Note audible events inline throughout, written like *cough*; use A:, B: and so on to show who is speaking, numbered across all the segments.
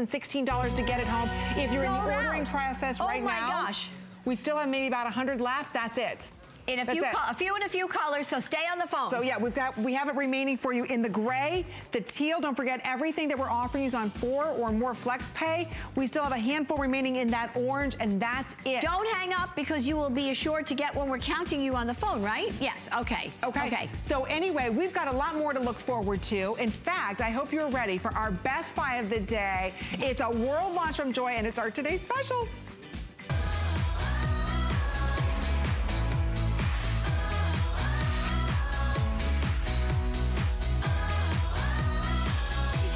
A: than $16 to get it home. If you're Sold in the ordering out. process
B: oh
A: right now,
B: gosh.
A: we still have maybe about 100 left. That's it
B: in a few, a few and a few colors, so stay on the phone.
A: So yeah, we've got, we have it remaining for you in the gray, the teal, don't forget everything that we're offering is on four or more flex pay. We still have a handful remaining in that orange and that's it.
B: Don't hang up because you will be assured to get when we're counting you on the phone, right? Yes, okay.
A: Okay. Okay. So anyway, we've got a lot more to look forward to. In fact, I hope you're ready for our best buy of the day. It's a world launch from Joy and it's our today's special.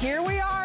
A: Here we are.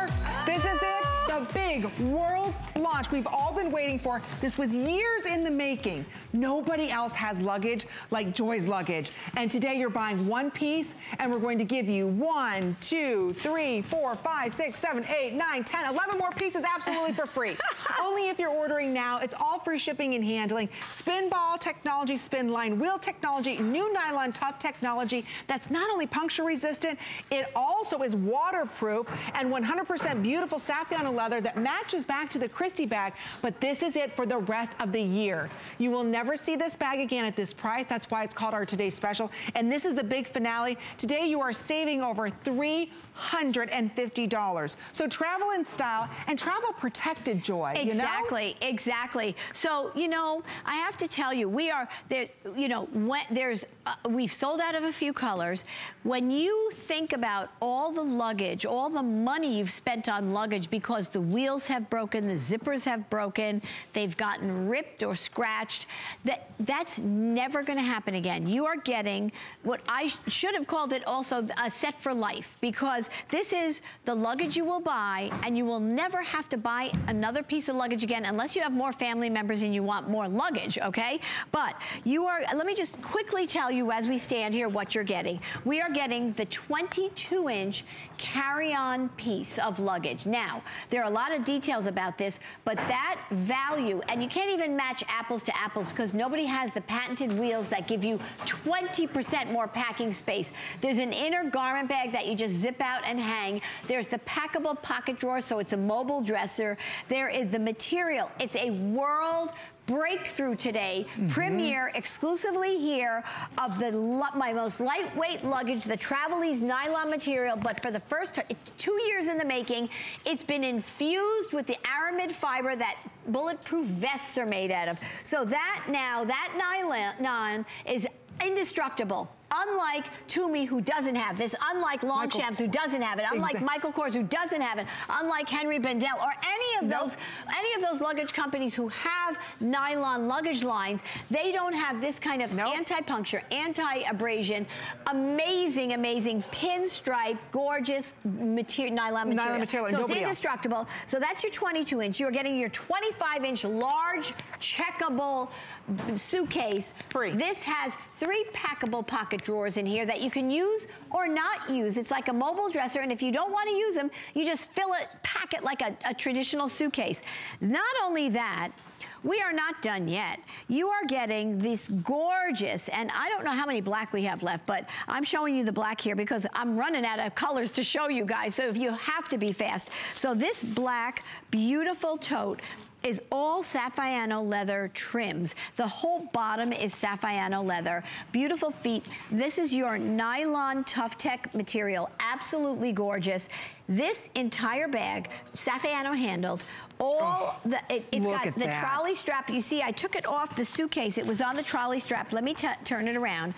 A: This is it, the big world launch we've all been waiting for. This was years in the making. Nobody else has luggage like Joy's luggage. And today you're buying one piece and we're going to give you one, two, three, four, five, six, seven, eight, nine, ten, eleven more pieces absolutely for free. *laughs* Only if you're ordering now. It's all free shipping and handling. Spin ball technology, spin line wheel technology, new nylon tough technology that's not only puncture resistant, it also is waterproof and 100% beautiful Saffiano leather that matches back to the Christie bag. But this is it for the rest of the year. You will never see this bag again at this price. That's why it's called our Today Special. And this is the big finale. Today you are saving over three $150. So travel in style and travel protected joy.
B: Exactly,
A: you know?
B: exactly. So, you know, I have to tell you, we are, there. you know, when there's, uh, we've sold out of a few colors. When you think about all the luggage, all the money you've spent on luggage because the wheels have broken, the zippers have broken, they've gotten ripped or scratched, that, that's never gonna happen again. You are getting what I should have called it also a set for life because this is the luggage you will buy and you will never have to buy another piece of luggage again unless you have more family members and you want more luggage, okay? But you are, let me just quickly tell you as we stand here what you're getting. We are getting the 22 inch carry-on piece of luggage. Now, there are a lot of details about this, but that value, and you can't even match apples to apples because nobody has the patented wheels that give you 20% more packing space. There's an inner garment bag that you just zip out and hang. There's the packable pocket drawer, so it's a mobile dresser. There is the material. It's a world breakthrough today, mm -hmm. premiere exclusively here of the my most lightweight luggage, the Travelese nylon material, but for the first two years in the making, it's been infused with the aramid fiber that bulletproof vests are made out of. So that now, that nylon is indestructible. Unlike Tumi, who doesn't have this, unlike Longchamps, who doesn't have it, unlike exactly. Michael Kors, who doesn't have it, unlike Henri Bendel, or any of nope. those any of those luggage companies who have nylon luggage lines, they don't have this kind of nope. anti-puncture, anti-abrasion, amazing, amazing pinstripe, gorgeous material, nylon material.
A: Nylon material
B: so it's indestructible. Else. So that's your 22 inch. You're getting your 25 inch large checkable suitcase.
A: Free.
B: This has three packable pocket drawers in here that you can use or not use. It's like a mobile dresser, and if you don't want to use them, you just fill it, pack it like a, a traditional suitcase. Not only that, we are not done yet. You are getting this gorgeous, and I don't know how many black we have left, but I'm showing you the black here because I'm running out of colors to show you guys, so if you have to be fast. So this black, beautiful tote is all Saffiano leather trims. The whole bottom is Saffiano leather. Beautiful feet. This is your nylon tough tech material. Absolutely gorgeous. This entire bag, Saffiano handles, all oh, the, it, has got the that. trolley strap. You see, I took it off the suitcase. It was on the trolley strap. Let me turn it around.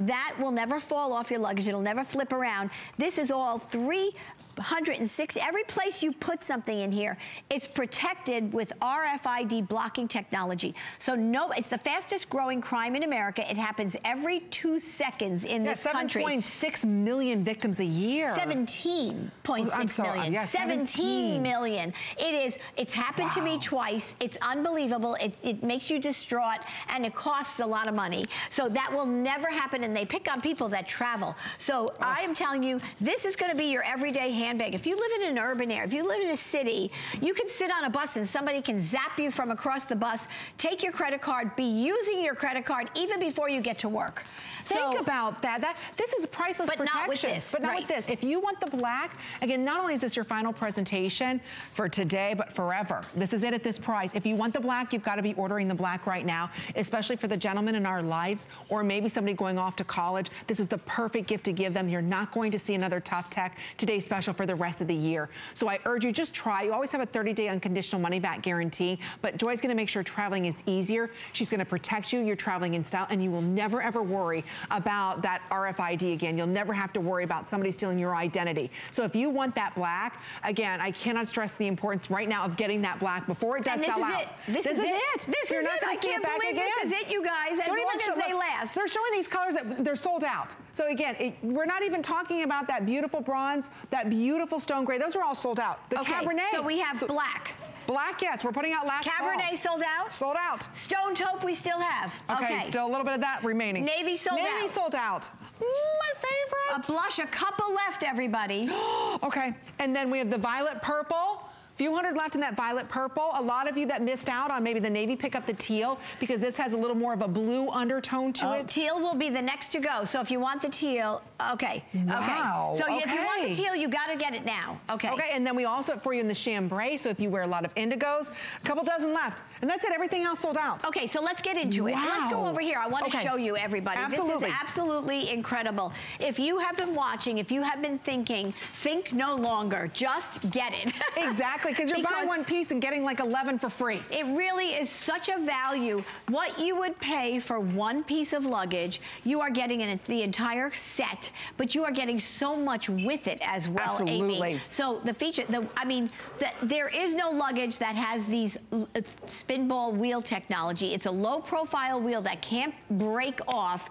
B: That will never fall off your luggage. It'll never flip around. This is all three 106, every place you put something in here, it's protected with RFID blocking technology. So no, it's the fastest growing crime in America. It happens every two seconds in yeah, this country.
A: 7.6 million victims a year.
B: 17.6 oh, million. Yeah, 17. 17 million. It is, it's happened wow. to me twice. It's unbelievable. It, it makes you distraught and it costs a lot of money. So that will never happen and they pick on people that travel. So oh. I am telling you, this is gonna be your everyday handbag. If you live in an urban area, if you live in a city, you can sit on a bus and somebody can zap you from across the bus, take your credit card, be using your credit card even before you get to work.
A: Think so, about that. That This is priceless
B: but
A: protection.
B: Not with this.
A: But not
B: right.
A: with this. If you want the black, again, not only is this your final presentation for today, but forever. This is it at this price. If you want the black, you've got to be ordering the black right now, especially for the gentlemen in our lives, or maybe somebody going off to college. This is the perfect gift to give them. You're not going to see another Tough Tech today's special for the rest of the year. So I urge you, just try. You always have a 30-day unconditional money-back guarantee, but Joy's going to make sure traveling is easier. She's going to protect you. You're traveling in style, and you will never, ever worry about that RFID again. You'll never have to worry about somebody stealing your identity. So if you want that black, again, I cannot stress the importance right now of getting that black before it does
B: sell
A: out.
B: It. This, this, is, is it. it. This
A: You're
B: is
A: not
B: it. I can't believe again. this is it, you guys, as Don't long as they last.
A: They're showing these colors that they're sold out. So again, it, we're not even talking about that beautiful bronze, that beautiful stone gray. Those are all sold out. The
B: okay,
A: Cabernet.
B: So we have so, black.
A: Black, yes. We're putting out last
B: Cabernet
A: fall.
B: sold out?
A: Sold out.
B: Stone taupe we still have.
A: Okay,
B: okay.
A: still a little bit of that remaining.
B: Navy sold
A: Navy
B: out.
A: Navy sold out. Mm, my favorite.
B: A blush, a couple left, everybody. *gasps*
A: okay, and then we have the violet purple. Few hundred left in that violet purple. A lot of you that missed out on maybe the navy, pick up the teal because this has a little more of a blue undertone to
B: oh,
A: it.
B: Teal will be the next to go. So if you want the teal, okay.
A: Wow.
B: Okay. So
A: okay.
B: if you want the teal, you got to get it now. Okay.
A: Okay, and then we also have for you in the chambray. So if you wear a lot of indigos, a couple dozen left. And that's it. Everything else sold out.
B: Okay, so let's get into
A: wow.
B: it. Let's go over here. I want
A: okay.
B: to show you everybody.
A: Absolutely.
B: This is absolutely incredible. If you have been watching, if you have been thinking, think no longer. Just get it. *laughs*
A: exactly, because you're buying one piece and getting like 11 for free.
B: It really is such a value. What you would pay for one piece of luggage, you are getting in the entire set, but you are getting so much with it as well,
A: Absolutely.
B: Amy. So the feature, the, I mean, the, there is no luggage that has these uh, spin ball wheel technology. It's a low profile wheel that can't break off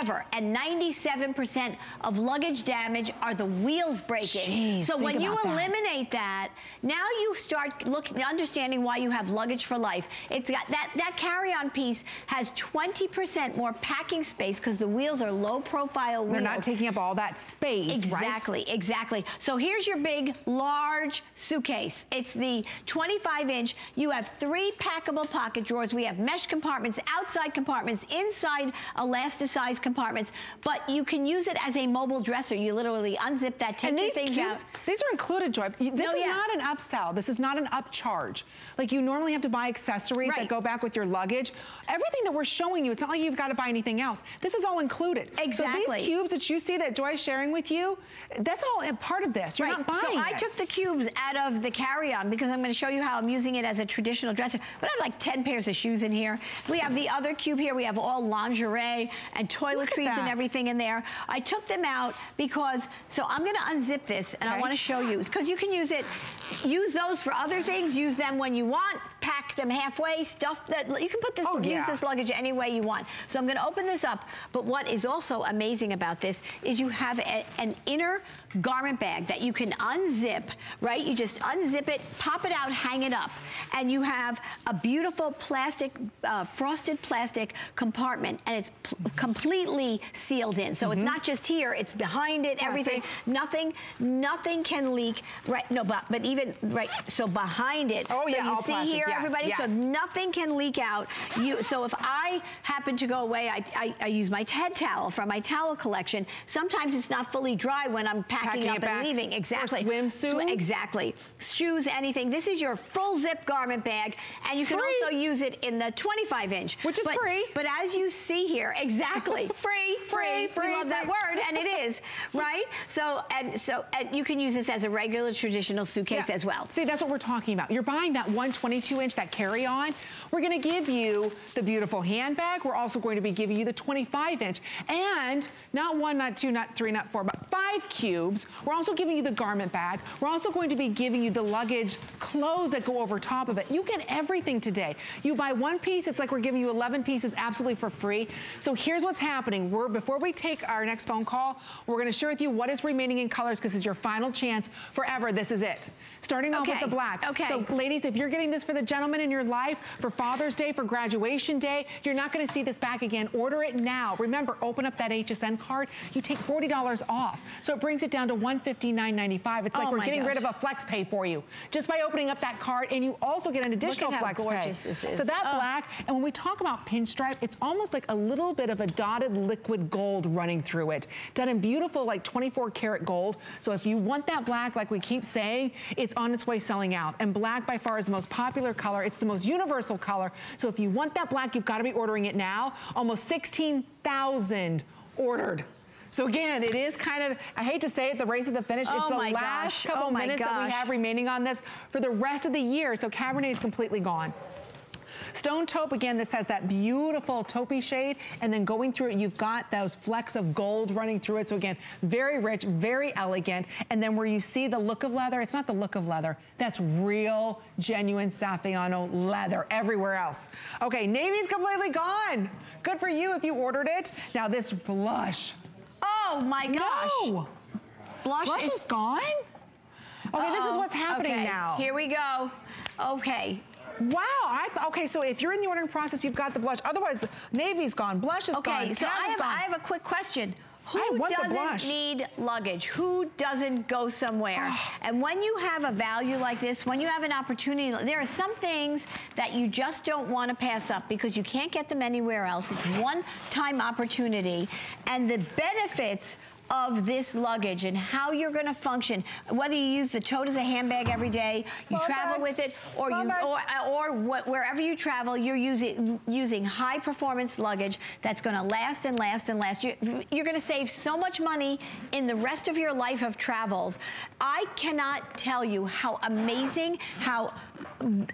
B: ever. And 97% of luggage damage are the wheels breaking.
A: Jeez,
B: so when you
A: that.
B: eliminate that, now you start looking, understanding why you have luggage for life. It's got that, that carry-on piece has 20% more packing space because the wheels are low profile wheels.
A: They're not taking up all that space,
B: Exactly,
A: right?
B: exactly. So here's your big, large suitcase. It's the 25 inch. You have three packable pocket drawers. We have mesh compartments, outside compartments, inside elasticized compartments, but you can use it as a mobile dresser. You literally unzip that, take
A: and these
B: things
A: cubes,
B: out.
A: These are included, Joy. This
B: no,
A: is
B: yeah.
A: not an upsell. This is not an upcharge. Like you normally have to buy accessories
B: right.
A: that go back with your luggage. Everything that we're showing you, it's not like you've got to buy anything else. This is all included.
B: Exactly.
A: So these cubes that you see that Joy's sharing with you, that's all a part of this. You're
B: right.
A: not buying
B: So
A: it.
B: I took the cubes out of the carry-on because I'm going to show you how I'm using it as a traditional dresser. But I have like 10 pairs of shoes in here. We have the other cube here. We have all lingerie and toiletries and everything in there. I took them out because, so I'm going to unzip this and
A: okay.
B: I want to show you because you can use it, use those for other things, use them when you want, pack them halfway, stuff that, you can put this,
A: oh, yeah.
B: use this luggage any way you want. So I'm going to open this up. But what is also amazing about this is you have a, an inner garment bag that you can unzip, right? You just unzip it, pop it out, hang it up. And you have a beautiful plastic, uh, frosted plastic compartment and it's completely sealed in. So mm -hmm. it's
A: Mm-hmm.
B: not just here, it's behind it,
A: yeah,
B: everything. Nothing, nothing can leak, right? No, but, but even, right, so behind it.
A: Oh
B: so
A: yeah,
B: you see
A: plastic,
B: here,
A: yes,
B: everybody?
A: Yes.
B: So nothing can leak out. You, so if I happen to go away, I, I, I use my TED towel from my towel collection. Sometimes it's not fully dry when I'm packing,
A: packing
B: up and
A: back.
B: leaving. Exactly.
A: Or swimsuit.
B: Sw exactly. Shoes, anything. This is your full zip garment bag, and you can
A: free.
B: also use it in the 25 inch.
A: Which is
B: but,
A: free.
B: But as you see here, exactly, *laughs* free, free,
A: free.
B: We love
A: free.
B: that word, and it is, *laughs* right? So, and so, and you can use this as a regular traditional suitcase
A: yeah.
B: as well.
A: See, that's what we're talking about. You're buying that 122 inch, that carry-on. We're gonna give you the beautiful handbag. We're also going to be giving you the 25 inch. And not one, not two, not three, not four, but five cubes. We're also giving you the garment bag. We're also going to be giving you the luggage clothes that go over top of it. You get everything today. You buy one piece, it's like we're giving you 11 pieces absolutely for free. So here's what's happening. We're, before we take our next phone call, we're gonna share with you what is remaining in colors because it's your final chance forever. This is it. Starting off
B: okay.
A: with the black.
B: Okay.
A: So ladies, if you're getting this for the gentleman in your life, for Father's Day, for graduation day, you're not gonna see this back again. Order it now. Remember, open up that HSN card. You take $40 off. So it brings it down to $159.95. It's oh like
B: oh
A: we're getting
B: gosh.
A: rid of a flex pay for you just by opening up that card and you also get an additional flex
B: how gorgeous
A: pay.
B: this is.
A: So that
B: oh.
A: black, and when we talk about pinstripe, it's almost like a little bit of a dotted liquid gold running through it. Done in beautiful like 24 karat gold. So if you want that black, like we keep saying, it's on its way selling out. And black by far is the most popular color. It's the most universal color. So if you want that black, you've got to be ordering it now. Almost 16,000 ordered. So again, it is kind of, I hate to say it, the race of the finish.
B: Oh
A: it's the last
B: gosh.
A: couple
B: Oh
A: minutes that we have remaining on this for the rest of the year. So Cabernet is completely gone. Stone taupe, again, this has that beautiful taupey shade, and then going through it, you've got those flecks of gold running through it. So again, very rich, very elegant. And then where you see the look of leather, it's not the look of leather. That's real, genuine Saffiano leather everywhere else. Okay, navy's completely gone. Good for you if you ordered it. Now this blush.
B: Oh my gosh.
A: No!
B: Blush,
A: Blush
B: is
A: is gone? Okay, this is what's happening
B: Okay,
A: now.
B: Here we go. Okay.
A: Wow, I okay, so if you're in the ordering process, you've got the blush. Otherwise, navy's gone, blush is gone,
B: Okay, so I have,
A: gone.
B: I have a quick question. Who doesn't need luggage? Who doesn't go somewhere? Ah. and when you have a value like this, when you have an opportunity, there are some things that you just don't want to pass up because you can't get them anywhere else. It's one-time opportunity. And the benefits of this luggage and how you're going to function, whether you use the tote as a handbag every day, you travel
A: it.
B: with it, or you or or wh- wherever you travel, you're using using high performance luggage that's going to last and last and last. You, you're going to save so much money in the rest of your life of travels. I cannot tell you how amazing, how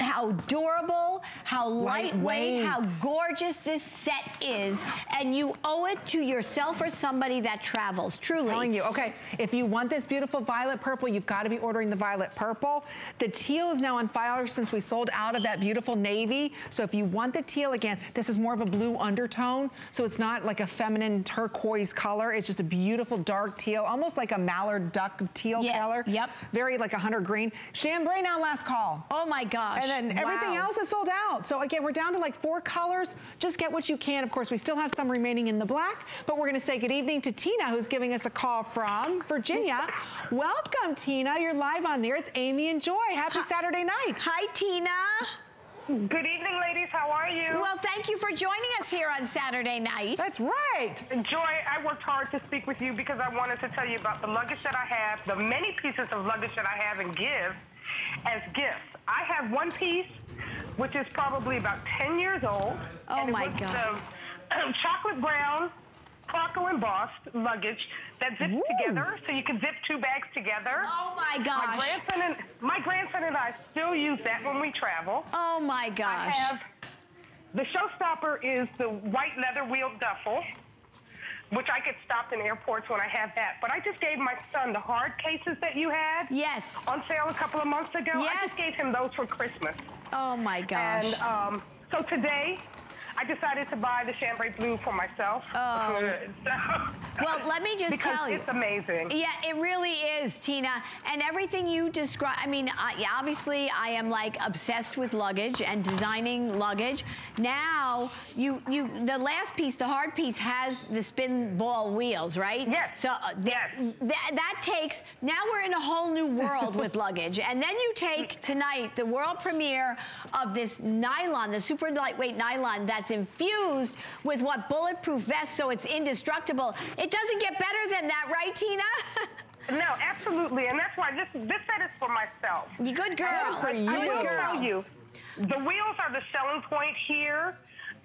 B: how durable, how lightweight, how gorgeous this set is, and you owe it to yourself or somebody that travels. Truly.
A: telling you. Okay, if you want this beautiful violet purple, you've got to be ordering the violet purple. The teal is now on fire since we sold out of that beautiful navy. So if you want the teal again, this is more of a blue undertone. So it's not like a feminine turquoise color. It's just a beautiful dark teal, almost like a mallard duck teal
B: Yeah,
A: color.
B: yep.
A: Very like a hunter green. Chambray now last call.
B: Oh my gosh.
A: And then everything
B: Wow.
A: else is sold out. So again, we're down to like four colors. Just get what you can. Of course, we still have some remaining in the black, but we're gonna say good evening to Tina, who's giving us a call from Virginia. Welcome, Tina. You're live on there. It's Amy and Joy. Happy Saturday night.
B: Hi, Tina.
C: Good evening, ladies. How are you?
B: Well, thank you for joining us here on Saturday night.
A: That's right.
C: Joy, I worked hard to speak with you because I wanted to tell you about the luggage that I have, the many pieces of luggage that I have and give as gifts. I have one piece, which is probably about 10 years old.
B: Oh,
C: and it
B: my
C: was
B: God.
C: The *clears throat* chocolate brown, croco embossed luggage that zips
A: Ooh.
C: together, so you can zip two bags together.
B: Oh my gosh.
C: My grandson and my grandson and I still use that when we travel.
B: Oh my
C: I
B: gosh.
C: have the showstopper is the white leather wheeled duffel, which I get stopped in airports when I have that. But I just gave my son the hard cases that you had
B: Yes.
C: on sale a couple of months ago.
B: Yes.
C: I just gave him those for Christmas.
B: Oh my gosh.
C: And um, so today, I decided to buy the chambray blue for myself.
B: Oh. *laughs*
C: So-
B: Well, let me just tell you.
C: it's amazing.
B: Yeah, it really is, Tina. And everything you describe, I mean, I, yeah, obviously I am like obsessed with luggage and designing luggage. Now, you, you, the last piece, the hard piece has the spin ball wheels, right?
C: Yes.
B: So uh, th-
C: Yes.
B: that, that takes, now we're in a whole new world with *laughs* luggage. And then you take tonight the world premiere of this nylon, the super lightweight nylon that's infused with what bulletproof vest so it's indestructible. It doesn't get better than that, right, Tina? *laughs*
C: No, absolutely, and that's why this this set is for myself.
B: you good girl.
C: And
A: for
C: I-
A: you.
C: I will
B: Good girl.
C: tell you, the wheels are the selling point here,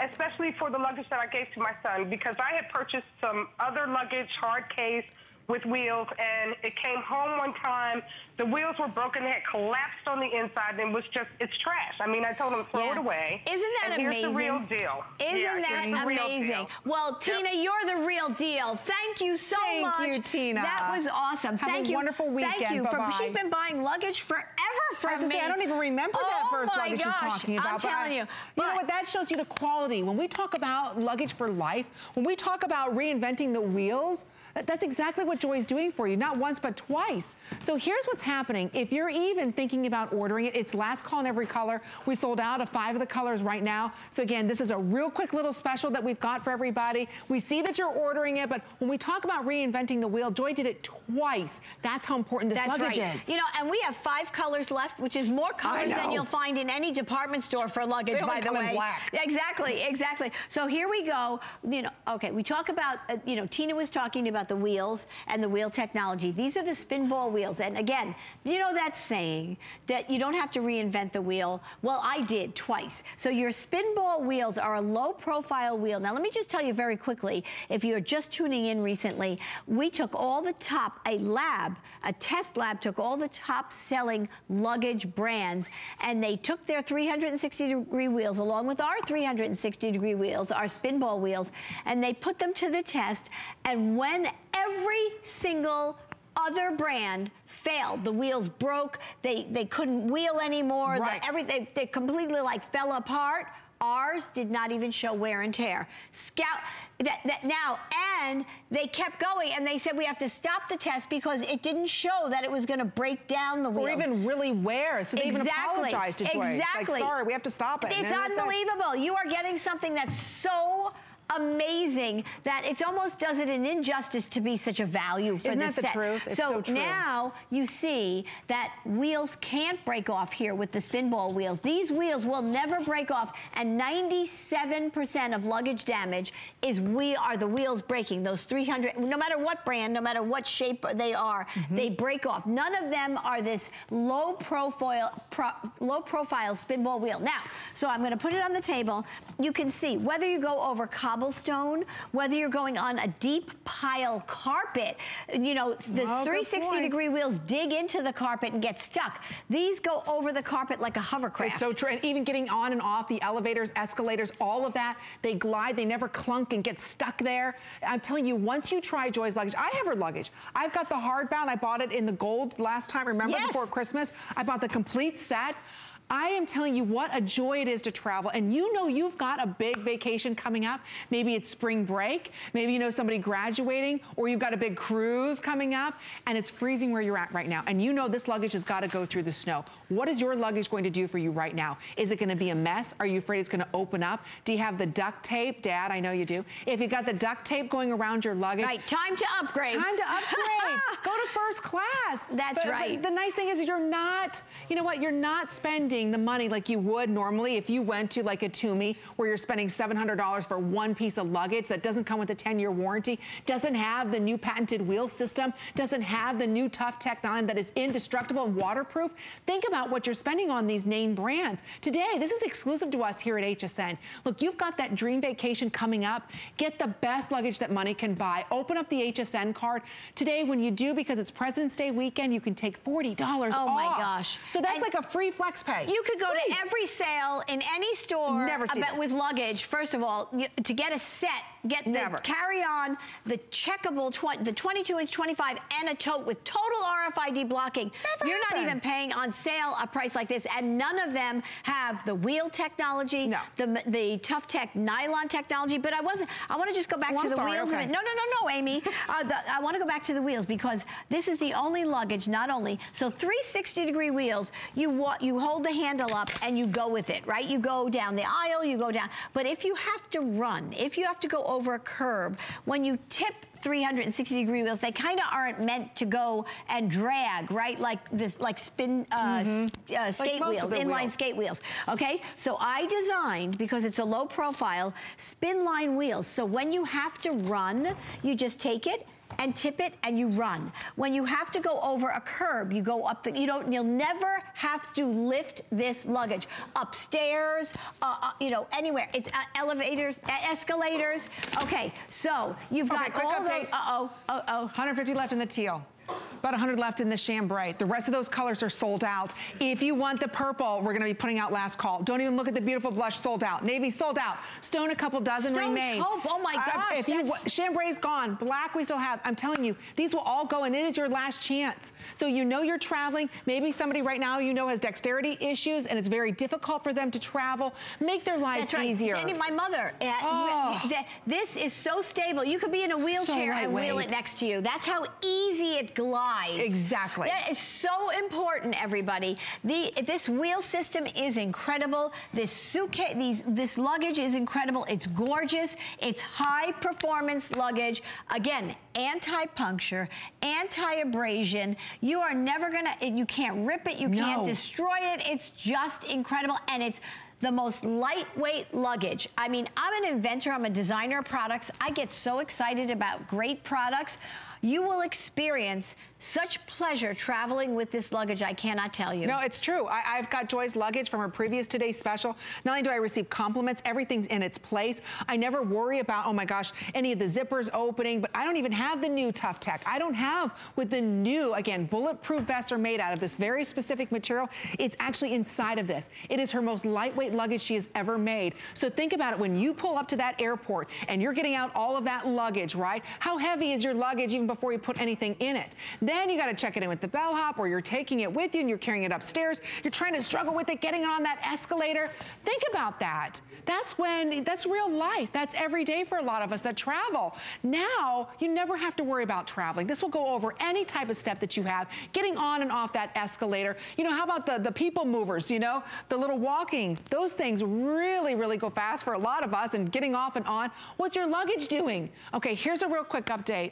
C: especially for the luggage that I gave to my son, because I had purchased some other luggage, hard case, with wheels, and it came home one time. The wheels were broken; they had collapsed on the inside, and it was just—it's trash. I mean, I told him to throw
B: Yeah.
C: it away.
B: Isn't that
C: and here's
B: amazing?
C: the real deal.
B: Isn't
C: Yeah,
B: that
C: here's the real
B: amazing?
C: deal.
B: Well, Tina, you're the real deal. Thank you so
A: Thank
B: much.
A: you, Tina.
B: That was awesome.
A: Have a
B: Thank you.
A: wonderful
B: Thank
A: weekend.
B: you. For,
A: Bye-bye.
B: she's been buying luggage forever from
A: I
B: me.
A: Say, I don't even remember
B: oh
A: that first
B: my
A: luggage
B: gosh,
A: she's talking about.
B: I'm telling
A: I,
B: you.
A: You know what? That shows you the quality. When we talk about luggage for life, when we talk about reinventing the wheels, that's exactly what Joy's doing for you. Not once, but twice. So here's what's happening. If you're even thinking about ordering it, it's last call in every color. We sold out of five of the colors right now. So again, this is a real quick little special that we've got for everybody. We see that you're ordering it, but when we talk about reinventing the wheel, Joy did it twice. That's how important this
B: That's
A: luggage
B: right.
A: is.
B: You know, and we have five colors left, which is more colors than you'll find in any department store for luggage, by the
A: come in
B: way.
A: black.
B: Exactly, exactly. So here we go. You know, okay, we talk about, uh, you know, Tina was talking about the wheels and the wheel technology. These are the spin ball wheels. And again, you know that saying that you don't have to reinvent the wheel. Well, I did twice. So your spin ball wheels are a low profile wheel. Now, let me just tell you very quickly, if you're just tuning in recently, we took all the top, a lab, a test lab took all the top selling luggage brands and they took their 360 degree wheels along with our 360 degree wheels, our spin ball wheels, and they put them to the test. And when every single other brand failed. The wheels broke. They they couldn't wheel anymore.
A: Right.
B: The, every, they, they completely like fell apart. Ours did not even show wear and tear. Scout that, that now, and they kept going, and they said we have to stop the test because it didn't show that it was going to break down the wheels.
A: Or even really wear. So they
B: exactly.
A: even apologized to Joy.
B: Exactly.
A: Like, sorry, we have to stop it.
B: It's
A: And then it's like-
B: unbelievable. You are getting something that's so amazing that it almost does it an injustice to be such a value for
A: Isn't
B: the
A: that the
B: set.
A: truth? It's so true.
B: now you see that wheels can't break off here with the spin ball wheels. These wheels will never break off, and 97% of luggage damage is we are the wheels breaking. Those 300, no matter what brand, no matter what shape they are,
A: Mm-hmm.
B: they break off. None of them are this low profile, pro, low profile spin ball wheel. Now, so I'm going to put it on the table. You can see whether you go over cobblestone, whether you're going on a deep pile carpet, you know, the
A: Oh,
B: 360 degree wheels dig into the carpet and get stuck. These go over the carpet like a hovercraft.
A: It's so true. And even getting on and off the elevators, escalators, all of that, they glide, they never clunk and get stuck there. I'm telling you, once you try Joy's luggage, I have her luggage. I've got the hardbound. I bought it in the gold last time, remember,
B: Yes.
A: before Christmas. I bought the complete set. I am telling you what a joy it is to travel. And you know you've got a big vacation coming up. Maybe it's spring break. Maybe you know somebody graduating or you've got a big cruise coming up and it's freezing where you're at right now. And you know this luggage has got to go through the snow. What is your luggage going to do for you right now? Is it going to be a mess? Are you afraid it's going to open up? Do you have the duct tape? Dad, I know you do. If you got the duct tape going around your luggage,
B: Right, time to upgrade.
A: Time to upgrade. *laughs* Go to first class.
B: That's
A: But- but
B: right.
A: the nice thing is you're not, you know what, you're not spending the money like you would normally if you went to like a Tumi where you're spending $700 for one piece of luggage that doesn't come with a 10-year warranty, doesn't have the new patented wheel system, doesn't have the new tough technology that is indestructible and waterproof. Think about what you're spending on these name brands. Today, this is exclusive to us here at HSN. Look, you've got that dream vacation coming up. Get the best luggage that money can buy. Open up the HSN card. Today, when you do, because it's President's Day weekend, you can take $40 off.
B: Oh my gosh.
A: So that's
B: And
A: like a free flex pay.
B: You could go to every sale in any store
A: Never see
B: about-
A: this.
B: with luggage. First of all, you, to get a set, get the
A: Never.
B: carry on, the checkable, tw- the 22 inch 25, and a tote with total RFID blocking.
A: Never
B: You're not even paying on sale a price like this, and none of them have the wheel technology,
A: No.
B: the the tough tech nylon technology. But I wasn't. I want to just go back
A: Oh,
B: to
A: I'm
B: the
A: sorry,
B: wheels.
A: okay.
B: No, no, no, no, Amy. *laughs* uh, the, I want to go back to the wheels because this is the only luggage, not only so 360 degree wheels. You you hold the handle up and you go with it, right? You go down the aisle, you go down. But if you have to run, if you have to go over a curb, when you tip 360 degree wheels, they kind of aren't meant to go and drag, right? Like this, like spin, uh, s- uh, skate
A: of
B: wheels, inline
A: wheels.
B: skate wheels. Okay, so I designed because it's a low profile spin line wheels. So when you have to run, you just take it and tip it and you run. When you have to go over a curb, you go up the, you don't, you'll never have to lift this luggage upstairs, uh, uh, you know, anywhere. It's uh, elevators, uh, escalators. Okay, so you've
A: Okay,
B: got all
A: update.
B: those, uh-oh, uh-oh.
A: 150 left in the teal. About 100 left in the chambray. The rest of those colors are sold out. If you want the purple, we're gonna be putting out last call. Don't even look at the beautiful blush sold out. Navy sold out. Stone a couple dozen
B: Stone
A: remain.
B: taupe, oh my gosh.
A: Uh, if you, chambray's gone. Black we still have. I'm telling you, these will all go and it is your last chance. So you know you're traveling. Maybe somebody right now you know has dexterity issues and it's very difficult for them to travel. Make their lives
B: That's right.
A: easier.
B: Sandy, my mother, uh,
A: Oh.
B: th- this is so stable. You could be in a wheelchair and wheel it next to you. That's how easy it glides.
A: Exactly.
B: That is so important, everybody. The This wheel system is incredible. This suitcase, these, this luggage is incredible. It's gorgeous. It's high performance luggage. Again, anti-puncture, anti-abrasion. You are never gonna, you can't rip it, you can't destroy it. It's just incredible. And it's the most lightweight luggage. I mean, I'm an inventor, I'm a designer of products. I get so excited about great products. You will experience such pleasure traveling with this luggage, I cannot tell you.
A: No, it's true. I, I've got Joy's luggage from her previous today's special. Not only do I receive compliments, everything's in its place. I never worry about, oh my gosh, any of the zippers opening, but I don't even have the new Tough Tech. I don't have with the new, again, bulletproof vests are made out of this very specific material. It's actually inside of this. It is her most lightweight luggage she has ever made. So think about it, when you pull up to that airport and you're getting out all of that luggage, right? How heavy is your luggage even before you put anything in it? Then you gotta check it in with the bellhop or you're taking it with you and you're carrying it upstairs. You're trying to struggle with it, getting it on that escalator. Think about that. That's when, that's real life. That's every day for a lot of us that travel. Now, you never have to worry about traveling. This will go over any type of step that you have, getting on and off that escalator. You know, how about the, the people movers, you know, the little walking, those things really, really go fast for a lot of us and getting off and on. What's your luggage doing? Okay, here's a real quick update.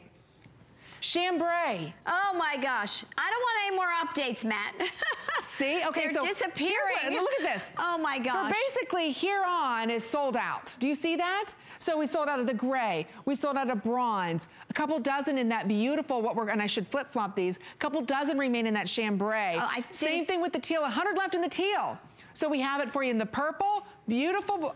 A: Chambray.
B: Oh my gosh. I don't want any more updates, Matt. *laughs*
A: See? Okay,
B: They're
A: so
B: disappearing.
A: what- look at this.
B: Oh my gosh.
A: For basically here on is sold out. Do you see that? So we sold out of the gray, we sold out of bronze, a couple dozen in that beautiful, what we're, and I should flip flop these, a couple dozen remain in that chambray.
B: Oh, I
A: Same thing with the teal, 100 left in the teal. So we have it for you in the purple, beautiful,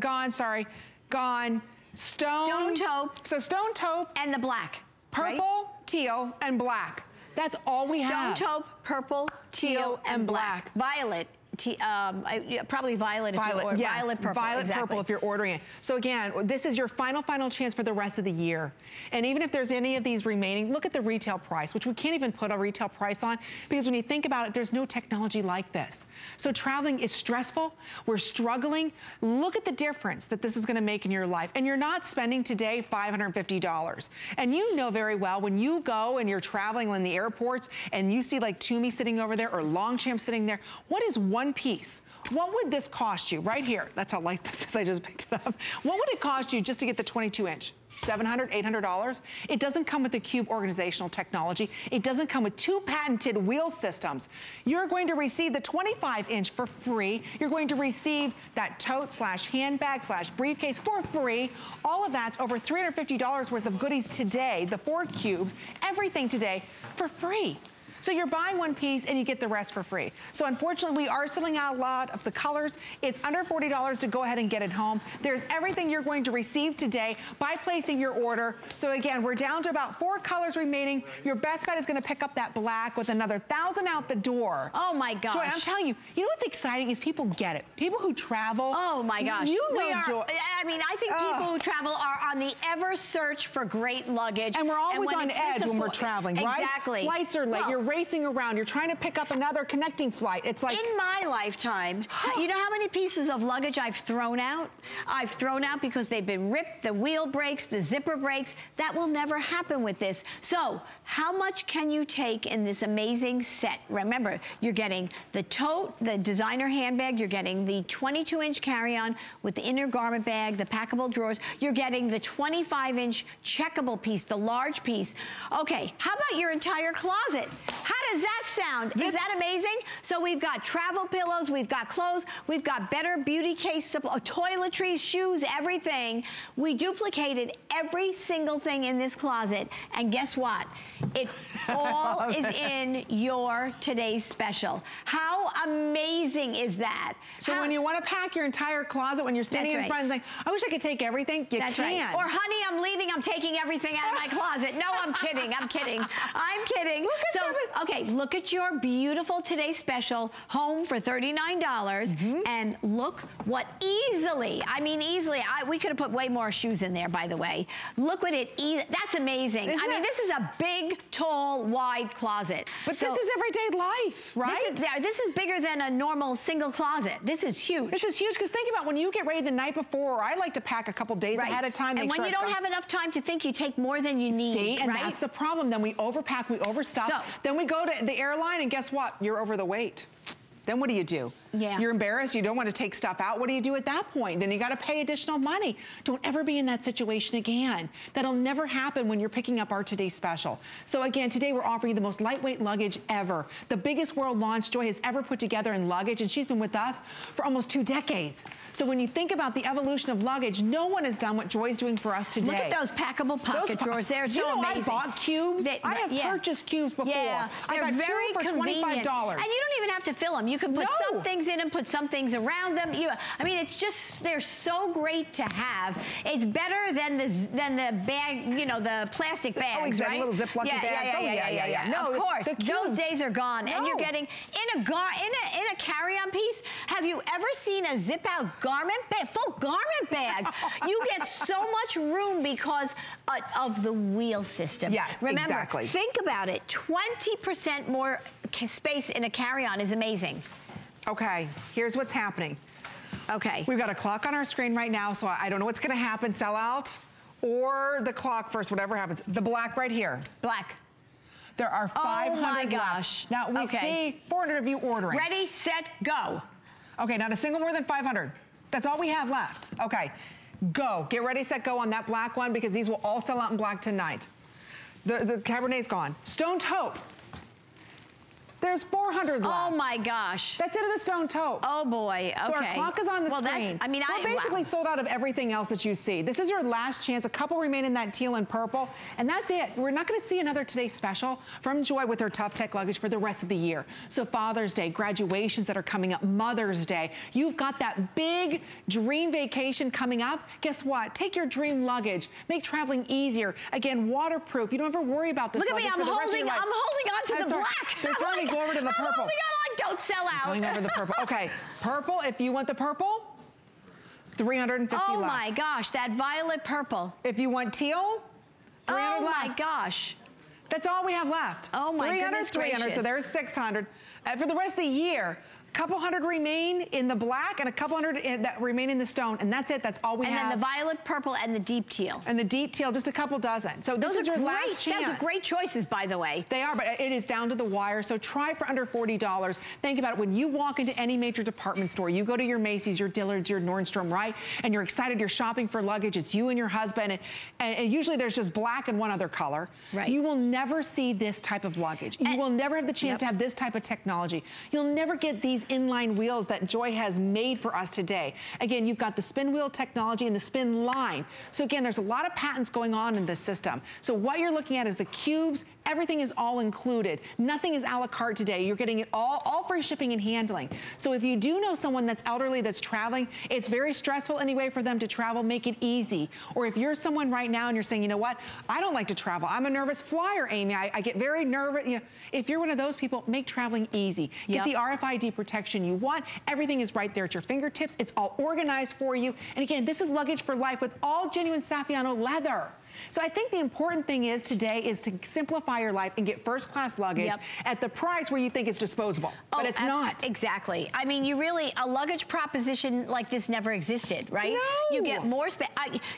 A: gone, sorry, gone, stone.
B: Stone taupe.
A: So stone taupe,
B: and the black. Right?
A: purple, teal, and black. That's all we
B: Stone
A: have.
B: taupe, purple, teal,
A: Teal,
B: and
A: and
B: black. Violet. Te um, I- probably violet, if
A: Violet,
B: you
A: yes,
B: Violet purple.
A: Violet
B: exactly.
A: purple if you're ordering it. So again, this is your final, final chance for the rest of the year. And even if there's any of these remaining, look at the retail price, which we can't even put a retail price on because when you think about it, there's no technology like this. So traveling is stressful. We're struggling. Look at the difference that this is gonna make in your life. And you're not spending today $550. And you know very well when you go and you're traveling in the airports and you see like Tumi sitting over there or Longchamp sitting there, what is one piece? What would this cost you right here? That's how light *laughs* this is, I just picked it up. What would it cost you just to get the 22 inch? 700, 800 dollars. It doesn't come with the Cube organizational technology. It doesn't come with two patented wheel systems. You're going to receive the 25 inch for free. You're going to receive that tote slash handbag slash briefcase for free. All of that's over $350 worth of goodies today. The four cubes, everything today for free. So you're buying one piece and you get the rest for free. So unfortunately, we are selling out a lot of the colors. It's under $40 to go ahead and get it home. There's everything you're going to receive today by placing your order. So again, we're down to about four colors remaining. Your best bet is gonna pick up that black with another thousand out the door.
B: Oh my gosh.
A: Joy, I'm telling you, you know what's exciting is people get it. People who travel.
B: Oh my gosh.
A: You know,
B: we are,
A: Joy.
B: I mean, I think
A: Ugh.
B: people who travel are on the ever search for great luggage.
A: And we're always
B: when
A: on edge when we're traveling, right?
B: Exactly.
A: Flights are late.
B: Well,
A: racing around. You're trying to pick up another connecting flight. It's like
B: in my lifetime, you know how many pieces of luggage I've thrown out? I've thrown out because they've been ripped, the wheel breaks, the zipper breaks. That will never happen with this. So how much can you take in this amazing set? Remember, you're getting the tote, the designer handbag, you're getting the 22 inch carry-on with the inner garment bag, the packable drawers. You're getting the 25 inch checkable piece, the large piece. Okay, how about your entire closet? How does that sound? This, Is that amazing? So we've got travel pillows, we've got clothes, we've got better beauty case, uh, toiletries, shoes, everything. We duplicated every single thing in this closet. And guess what? It *laughs* all is in your today's special. How amazing is that?
A: So
B: How,
A: when you want to pack your entire closet, when you're standing in front and saying, I wish I could take everything, you
B: that's
A: can.
B: Right. Or honey, I'm leaving, I'm taking everything out of my *laughs* closet. No, I'm kidding, I'm kidding. I'm kidding.
A: Look
B: so,
A: that.
B: Okay, look at your beautiful today special home for $39 mm -hmm. and look what easily, I mean easily, I, we could have put way more shoes in there, by the way. Look what it, e that's amazing. Isn't I mean, this is a big, tall, wide closet.
A: But so, this is everyday life, right?
B: This is, this is bigger than a normal single closet. This is huge.
A: This is huge because think about when you get ready the night before, or I like to pack a couple days right. ahead of time.
B: And when
A: sure
B: you don't have enough time to think, you take more than you need.
A: See, and
B: right?
A: that's the problem. Then we overpack, we overstock, So, then we go to the airline, and guess what? You're over the weight. Then what do you do?
B: Yeah.
A: You're embarrassed, you don't want to take stuff out. What do you do at that point? Then you got to pay additional money. Don't ever be in that situation again. That'll never happen when you're picking up our Today Special. So again, today we're offering you the most lightweight luggage ever. The biggest world launch Joy has ever put together in luggage, and she's been with us for almost two decades. So when you think about the evolution of luggage, no one has done what Joy's doing for us today.
B: Look at those packable pocket those, drawers. They're
A: you
B: so
A: know
B: amazing.
A: I bought cubes. They, I have yeah. purchased cubes before.
B: Yeah,
A: I got
B: very
A: two for
B: convenient.
A: $25.
B: And you don't even have to fill them. You can put
A: no.
B: some things in and put some things around them. You, I mean, it's just, they're so great to have. It's better than the, than the bag, you know, the plastic bags,
A: oh, exactly.
B: right?
A: little Ziploc
B: yeah,
A: bags.
B: Yeah, yeah,
A: oh,
B: yeah, yeah, yeah, yeah.
A: No,
B: of course.
A: Those
B: days are gone.
A: No.
B: And you're getting, in a, gar in a, in a carry-on piece, have you ever seen a zip-out garment bag, full garment bag? *laughs* you get so much room because uh, of the wheel system.
A: Yes,
B: Remember,
A: exactly.
B: think about it. 20% more space in a carry-on is amazing.
A: Okay, here's what's happening.
B: Okay.
A: We've got a clock on our screen right now, so I don't know what's gonna happen, sell out, or the clock first, whatever happens. The black right here.
B: Black.
A: There are 500
B: Oh my gosh.
A: Left. Now we
B: okay.
A: see 400 of you ordering.
B: Ready, set, go.
A: Okay, not a single more than 500. That's all we have left. Okay, go. Get ready, set, go on that black one because these will all sell out in black tonight. The, the Cabernet's gone. Stone Taupe. There's 400 left.
B: Oh my gosh.
A: That's it of the stone taupe.
B: Oh boy, okay.
A: So our clock is on the
B: well,
A: screen.
B: That's, I mean,
A: We're
B: I
A: basically
B: wow.
A: sold out of everything else that you see. This is your last chance. A couple remain in that teal and purple, and that's it. We're not gonna see another Today Special from Joy with her Tough Tech luggage for the rest of the year. So Father's Day, graduations that are coming up, Mother's Day. You've got that big dream vacation coming up. Guess what? Take your dream luggage. Make traveling easier. Again, waterproof. You don't ever worry about this
B: Look at me, I'm holding, I'm holding on to
A: I'm
B: the
A: sorry.
B: black. *laughs*
A: They're telling me go over to the purple.
B: holding on, like, don't sell out.
A: Going over the purple. Okay, purple, if you want the purple, 350
B: oh
A: left.
B: my gosh, that violet purple.
A: If you want teal, 300
B: oh
A: left.
B: my gosh.
A: That's all we have left.
B: Oh my
A: 300,
B: goodness
A: 300,
B: gracious.
A: so there's 600. And uh, for the rest of the year, couple hundred remain in the black and a couple hundred in, that remain in the stone, and that's it. That's all we
B: and
A: have.
B: And then the violet, purple, and the deep teal.
A: And the deep teal, just a couple dozen. So
B: Those
A: this is your
B: great.
A: last chance.
B: Those are great choices, by the way.
A: They are, but it is down to the wire. So try for under $40. Think about it. When you walk into any major department store, you go to your Macy's, your Dillard's, your Nordstrom, right? And you're excited, you're shopping for luggage. It's you and your husband. And, and, and usually there's just black and one other color.
B: Right.
A: You will never see this type of luggage. You
B: And-
A: will never have the chance
B: Yep.
A: to have this type of technology. You'll never get these inline wheels that Joy has made for us today. Again, you've got the spin wheel technology and the spin line. So again, there's a lot of patents going on in this system. So what you're looking at is the cubes, everything is all included. Nothing is a la carte today. You're getting it all, all free shipping and handling. So if you do know someone that's elderly that's traveling, it's very stressful anyway for them to travel, make it easy. Or if you're someone right now and you're saying, you know what, I don't like to travel. I'm a nervous flyer, Amy. I, I get very nervous. You know, if you're one of those people, make traveling easy. Get the RFID protection you want. Everything is right there at your fingertips. It's all organized for you. And again, this is luggage for life with all genuine Saffiano leather. So I think the important thing is today is to simplify your life and get first class luggage
B: Yep.
A: at the price where you think it's disposable. but
B: Oh,
A: it's not.
B: Exactly. I mean, you really, a luggage proposition like this never existed, right?
A: No.
B: You get more space.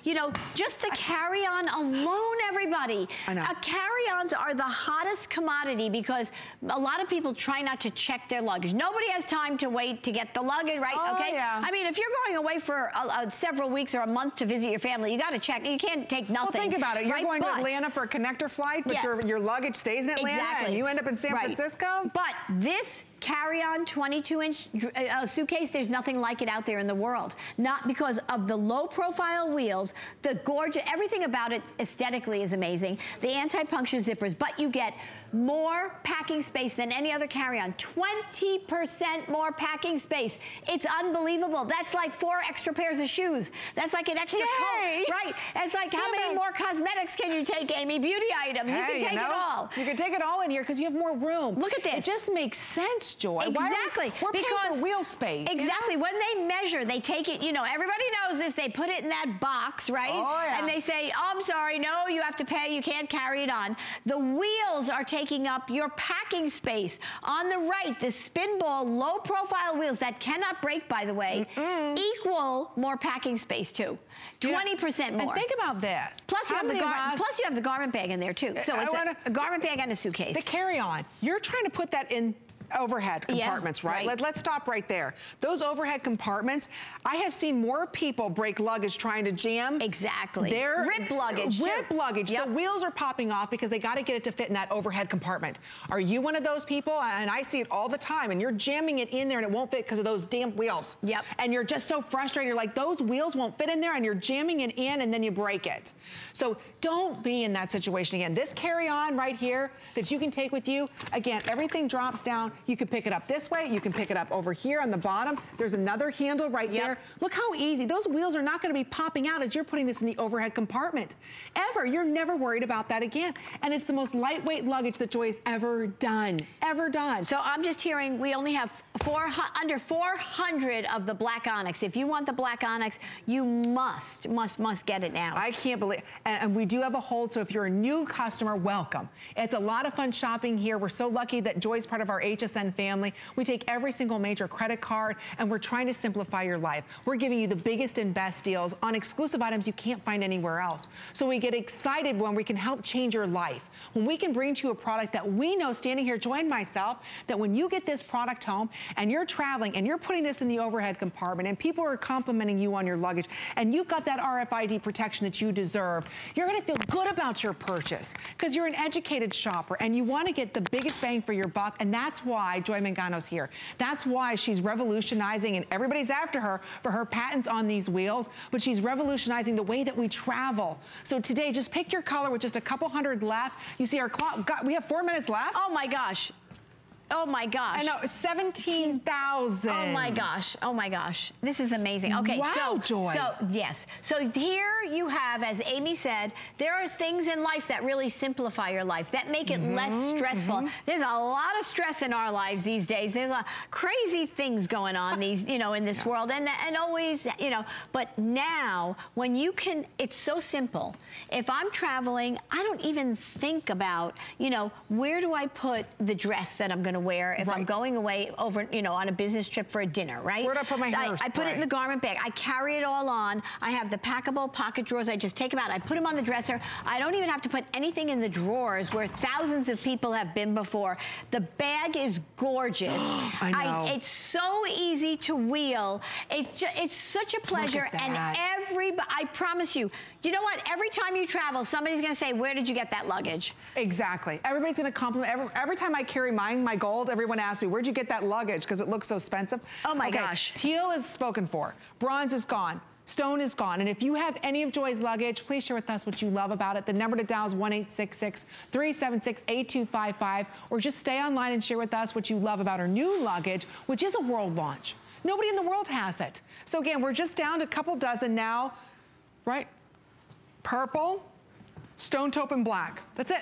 B: You know, just the carry-on alone, everybody.
A: I know.
B: Uh, carry-ons are the hottest commodity because a lot of people try not to check their luggage. Nobody has time to wait to get the luggage, right?
A: Oh,
B: okay.
A: yeah.
B: I mean, if you're going away for uh, several weeks or a month to visit your family, you got to check. You can't take
A: Well,
B: nothing.
A: Think about it. You're
B: right?
A: going
B: But-
A: to Atlanta for a connector flight, but
B: Yeah.
A: your, your luggage stays in Atlanta
B: exactly.
A: and you end up in San
B: right.
A: Francisco.
B: But this carry-on 22-inch uh, suitcase, there's nothing like it out there in the world. Not because of the low-profile wheels, the gorgeous, everything about it aesthetically is amazing. The anti-puncture zippers, but you get more packing space than any other carry-on. 20% more packing space. It's unbelievable. That's like four extra pairs of shoes. That's like an extra
A: Yay!
B: coat. Right. It's like how many more cosmetics can you take, Amy? Beauty items.
A: Hey,
B: you can take
A: you know,
B: it all.
A: You can take it all in here because you have more room.
B: Look at this.
A: It just makes sense, Joy.
B: Exactly.
A: Are we, we're
B: because
A: paying wheel space.
B: Exactly.
A: You know?
B: When they measure, they take it, you know, everybody knows this. They put it in that box, right?
A: Oh, yeah.
B: And they say, oh, I'm sorry, no, you have to pay. You can't carry it on. The wheels are taking up your packing space. On the right, the spinball low profile wheels that cannot break, by the way, mm -mm. equal more packing space too. 20% more.
A: And think about this.
B: Plus you, have the garment, plus you have the garment bag in there too. So I it's wanna, a, a garment bag and a suitcase.
A: The carry-on. You're trying to put that in overhead compartments,
B: yeah,
A: right?
B: right.
A: Let, us stop right there. Those overhead compartments, I have seen more people break luggage trying to jam.
B: Exactly.
A: Their
B: rip luggage.
A: Rip
B: too.
A: luggage.
B: Yep.
A: The wheels are popping off because they got to get it to fit in that overhead compartment. Are you one of those people? And I see it all the time. And you're jamming it in there and it won't fit because of those damn wheels.
B: Yep.
A: And you're just so frustrated. You're like, those wheels won't fit in there and you're jamming it in and then you break it. So don't be in that situation again. This carry-on right here that you can take with you, again, everything drops down. You can pick it up this way. You can pick it up over here on the bottom. There's another handle right yep. there. Look how easy. Those wheels are not gonna be popping out as you're putting this in the overhead compartment. Ever. You're never worried about that again. And it's the most lightweight luggage that Joy's ever done. Ever done.
B: So I'm just hearing we only have four, under 400 of the black onyx. If you want the black onyx, you must, must, must get it now.
A: I can't believe, and, and we do have a hold, so if you're a new customer, welcome. It's a lot of fun shopping here. We're so lucky that Joy's part of our HSN family. We take every single major credit card, and we're trying to simplify your life. We're giving you the biggest and best deals on exclusive items you can't find anywhere else. So we get excited when we can help change your life. When we can bring to you a product that we know, standing here, join myself, that when you get this product home and you're traveling and you're putting this in the overhead compartment and people are complimenting you on your luggage and you've got that RFID protection that you deserve, you're gonna feel good about your purchase because you're an educated shopper and you wanna get the biggest bang for your buck and that's why Joy Mangano's here. That's why she's revolutionizing and everybody's after her for her patents on these wheels, but she's revolutionizing the way that we travel. So today, just pick your color with just a couple hundred left. You see our clock, God, we have four minutes left.
B: Oh my gosh. Oh my gosh.
A: I know, 17,000.
B: Oh my gosh. Oh my gosh. This is amazing. Okay,
A: wow,
B: so,
A: Joy.
B: so yes. So here you have, as Amy said, there are things in life that really simplify your life, that make it mm -hmm, less stressful. Mm -hmm. There's a lot of stress in our lives these days. There's a crazy things going on *laughs* these, you know, in this yeah. world and and always, you know, but now when you can it's so simple. If I'm traveling, I don't even think about, you know, where do I put the dress that I'm going to to wear if right. I'm going away over, you know, on a business trip for a dinner, right?
A: Where'd I put my hair
B: I, I put it in the garment bag. I carry it all on. I have the packable pocket drawers. I just take them out. I put them on the dresser. I don't even have to put anything in the drawers where thousands of people have been before. The bag is gorgeous. *gasps*
A: I know.
B: I, it's so easy to wheel. It's just, it's such a pleasure. And every, I promise you, you know what? Every time you travel, somebody's gonna say, where did you get that luggage?
A: Exactly. Everybody's gonna compliment, every, every time I carry mine, my gold, everyone asks me, where'd you get that luggage? Because it looks so expensive.
B: Oh my okay. gosh.
A: Teal is spoken for. Bronze is gone. Stone is gone. And if you have any of Joy's luggage, please share with us what you love about it. The number to dial is 1-866-376-8255. Or just stay online and share with us what you love about her new luggage, which is a world launch. Nobody in the world has it. So again, we're just down to a couple dozen now, right? purple, stone taupe, and black. That's it.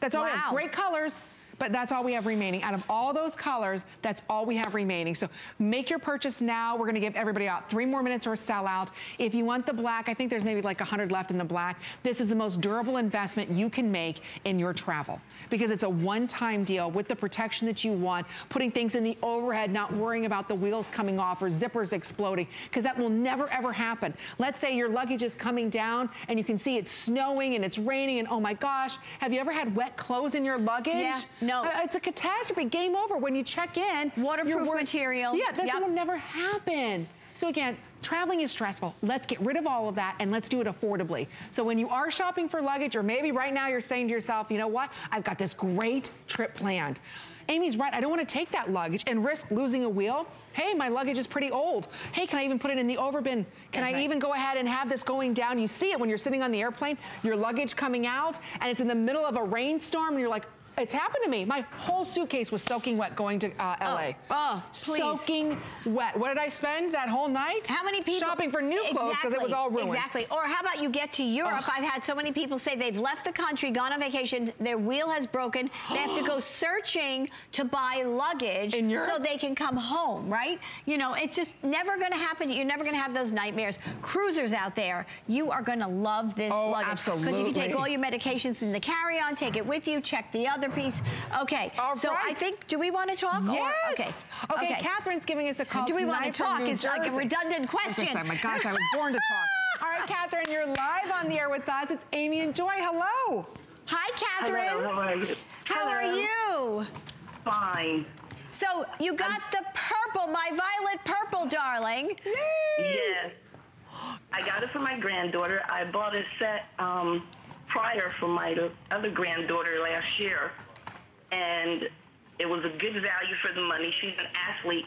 A: That's all wow. Great colors but that's all we have remaining. Out of all those colors, that's all we have remaining. So make your purchase now. We're gonna give everybody out three more minutes or sell out. If you want the black, I think there's maybe like 100 left in the black. This is the most durable investment you can make in your travel because it's a one-time deal with the protection that you want, putting things in the overhead, not worrying about the wheels coming off or zippers exploding, because that will never ever happen. Let's say your luggage is coming down and you can see it's snowing and it's raining and oh my gosh, have you ever had wet clothes in your luggage?
B: Yeah. No. Uh,
A: it's a catastrophe. Game over. When you check in.
B: Waterproof material.
A: Yeah, this yep. will never happen. So again, traveling is stressful. Let's get rid of all of that and let's do it affordably. So when you are shopping for luggage or maybe right now you're saying to yourself, you know what, I've got this great trip planned. Amy's right, I don't wanna take that luggage and risk losing a wheel. Hey, my luggage is pretty old. Hey, can I even put it in the overbin? Can
B: That's
A: I
B: right.
A: even go ahead and have this going down? You see it when you're sitting on the airplane, your luggage coming out, and it's in the middle of a rainstorm, and you're like, it's happened to me. My whole suitcase was soaking wet going to uh, LA.
B: oh, please.
A: Soaking wet. What did I spend that whole night?
B: How many people?
A: Shopping for new clothes because it was all ruined.
B: Exactly. Or how about you get to Europe? I've had so many people say they've left the country, gone on vacation, their wheel has broken. They have to go *gasps* searching to buy luggage so they can come home, right? You know, it's just never going to happen. You're never going to have those nightmares. Cruisers out there, you are going to love this
A: Oh,
B: luggage. Because you can take all your medications in the carry-on, take it with you, check the other piece. Okay.
A: All
B: so I think, do we want to talk?
A: Yes.
B: Or, okay.
A: okay. Catherine's giving us a call
B: Do we wanna talk?
A: New
B: It's like a redundant question.
A: Oh my gosh, I was born to talk. *laughs* All right, Catherine, you're live on the air with us. It's Amy and Joy. Hello.
B: Hi, Catherine.
D: Hello, how are you?
B: How are you?
D: Fine.
B: So you got the purple, my violet purple, darling.
D: Yes. I got it for my granddaughter. I bought a set um, prior for my other granddaughter last year, and it was a good value for the money. She's an athlete,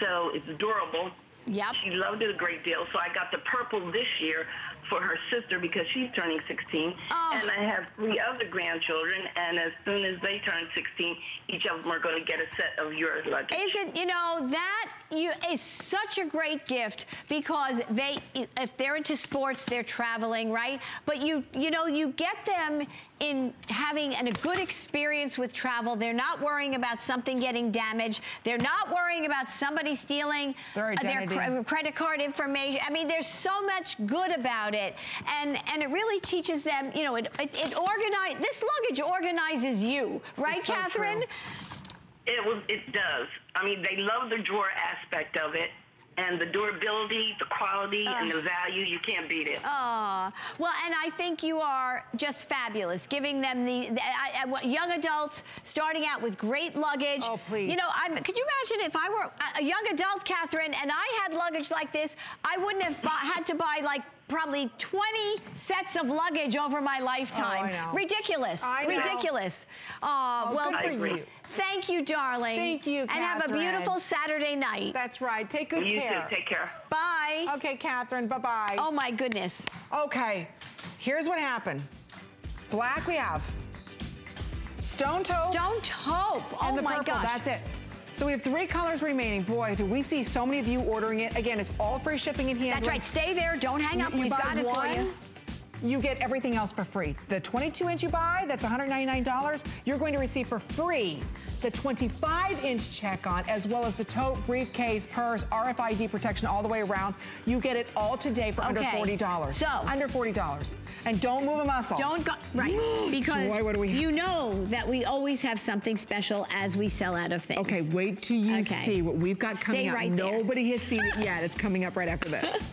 D: so it's durable.
B: Yep.
D: She loved it a great deal. So I got the purple this year for her sister because she's turning 16.
B: Oh.
D: And I have three other grandchildren, and as soon as they turn 16, each of them are going to get a set of your luggage.
B: Isn't you know that you is such a great gift because they if they're into sports they're traveling right but you you know you get them in having an, a good experience with travel they're not worrying about something getting damaged they're not worrying about somebody stealing
A: Their
B: uh, their
A: identity.
B: cre- credit card information I mean there's so much good about it and and it really teaches them you know it it, it organize this luggage organizes you right
A: It's
B: Catherine
A: true.
D: It was. It does. I mean, they love the drawer aspect of it, and the durability, the quality, and the value. You can't beat it.
B: Aw, well, and I think you are just fabulous, giving them the, the I, I- young adults starting out with great luggage.
A: Oh, please.
B: You know, I'm, could you imagine if I were a- a young adult, Catherine, and I had luggage like this, I wouldn't have bu- had to buy like probably 20 sets of luggage over my lifetime.
A: Oh, I know.
B: Ridiculous.
A: I know.
B: Ridiculous. Aw,
A: Oh,
B: well,
A: good for you.
B: thank you, darling.
A: Thank you,
B: And have a beautiful Saturday night.
A: That's right. Take good
D: you
A: care.
D: too. Take care.
B: Bye.
A: Okay, Catherine, bye-bye.
B: Oh, my goodness.
A: Okay, here's what happened. Black we have. Stone toe
B: Don't hope. Oh,
A: and the
B: my
A: purple,
B: gosh.
A: that's it. So we have three colors remaining. Boy, do we see so many of you ordering it. Again, it's all free shipping and handling.
B: That's right. Stay there. Don't hang up.
A: You-
B: We've got it for
A: one,
B: you.
A: You get everything else for free. The 22 inch you buy, that's $199. You're going to receive for free the 25 inch check on, as well as the tote, briefcase, purse, RFID protection all the way around. You get it all today for under $40.
B: so-
A: under $40. And don't move a muscle.
B: Don't go right *gasps* because
A: Joy, what do we have?
B: you know that we always have something special as we sell out of things.
A: Okay, wait till you
B: Okay.
A: see what we've got
B: Stay
A: coming up.
B: right there.
A: Nobody has seen it yet. It's coming up right after this. *laughs*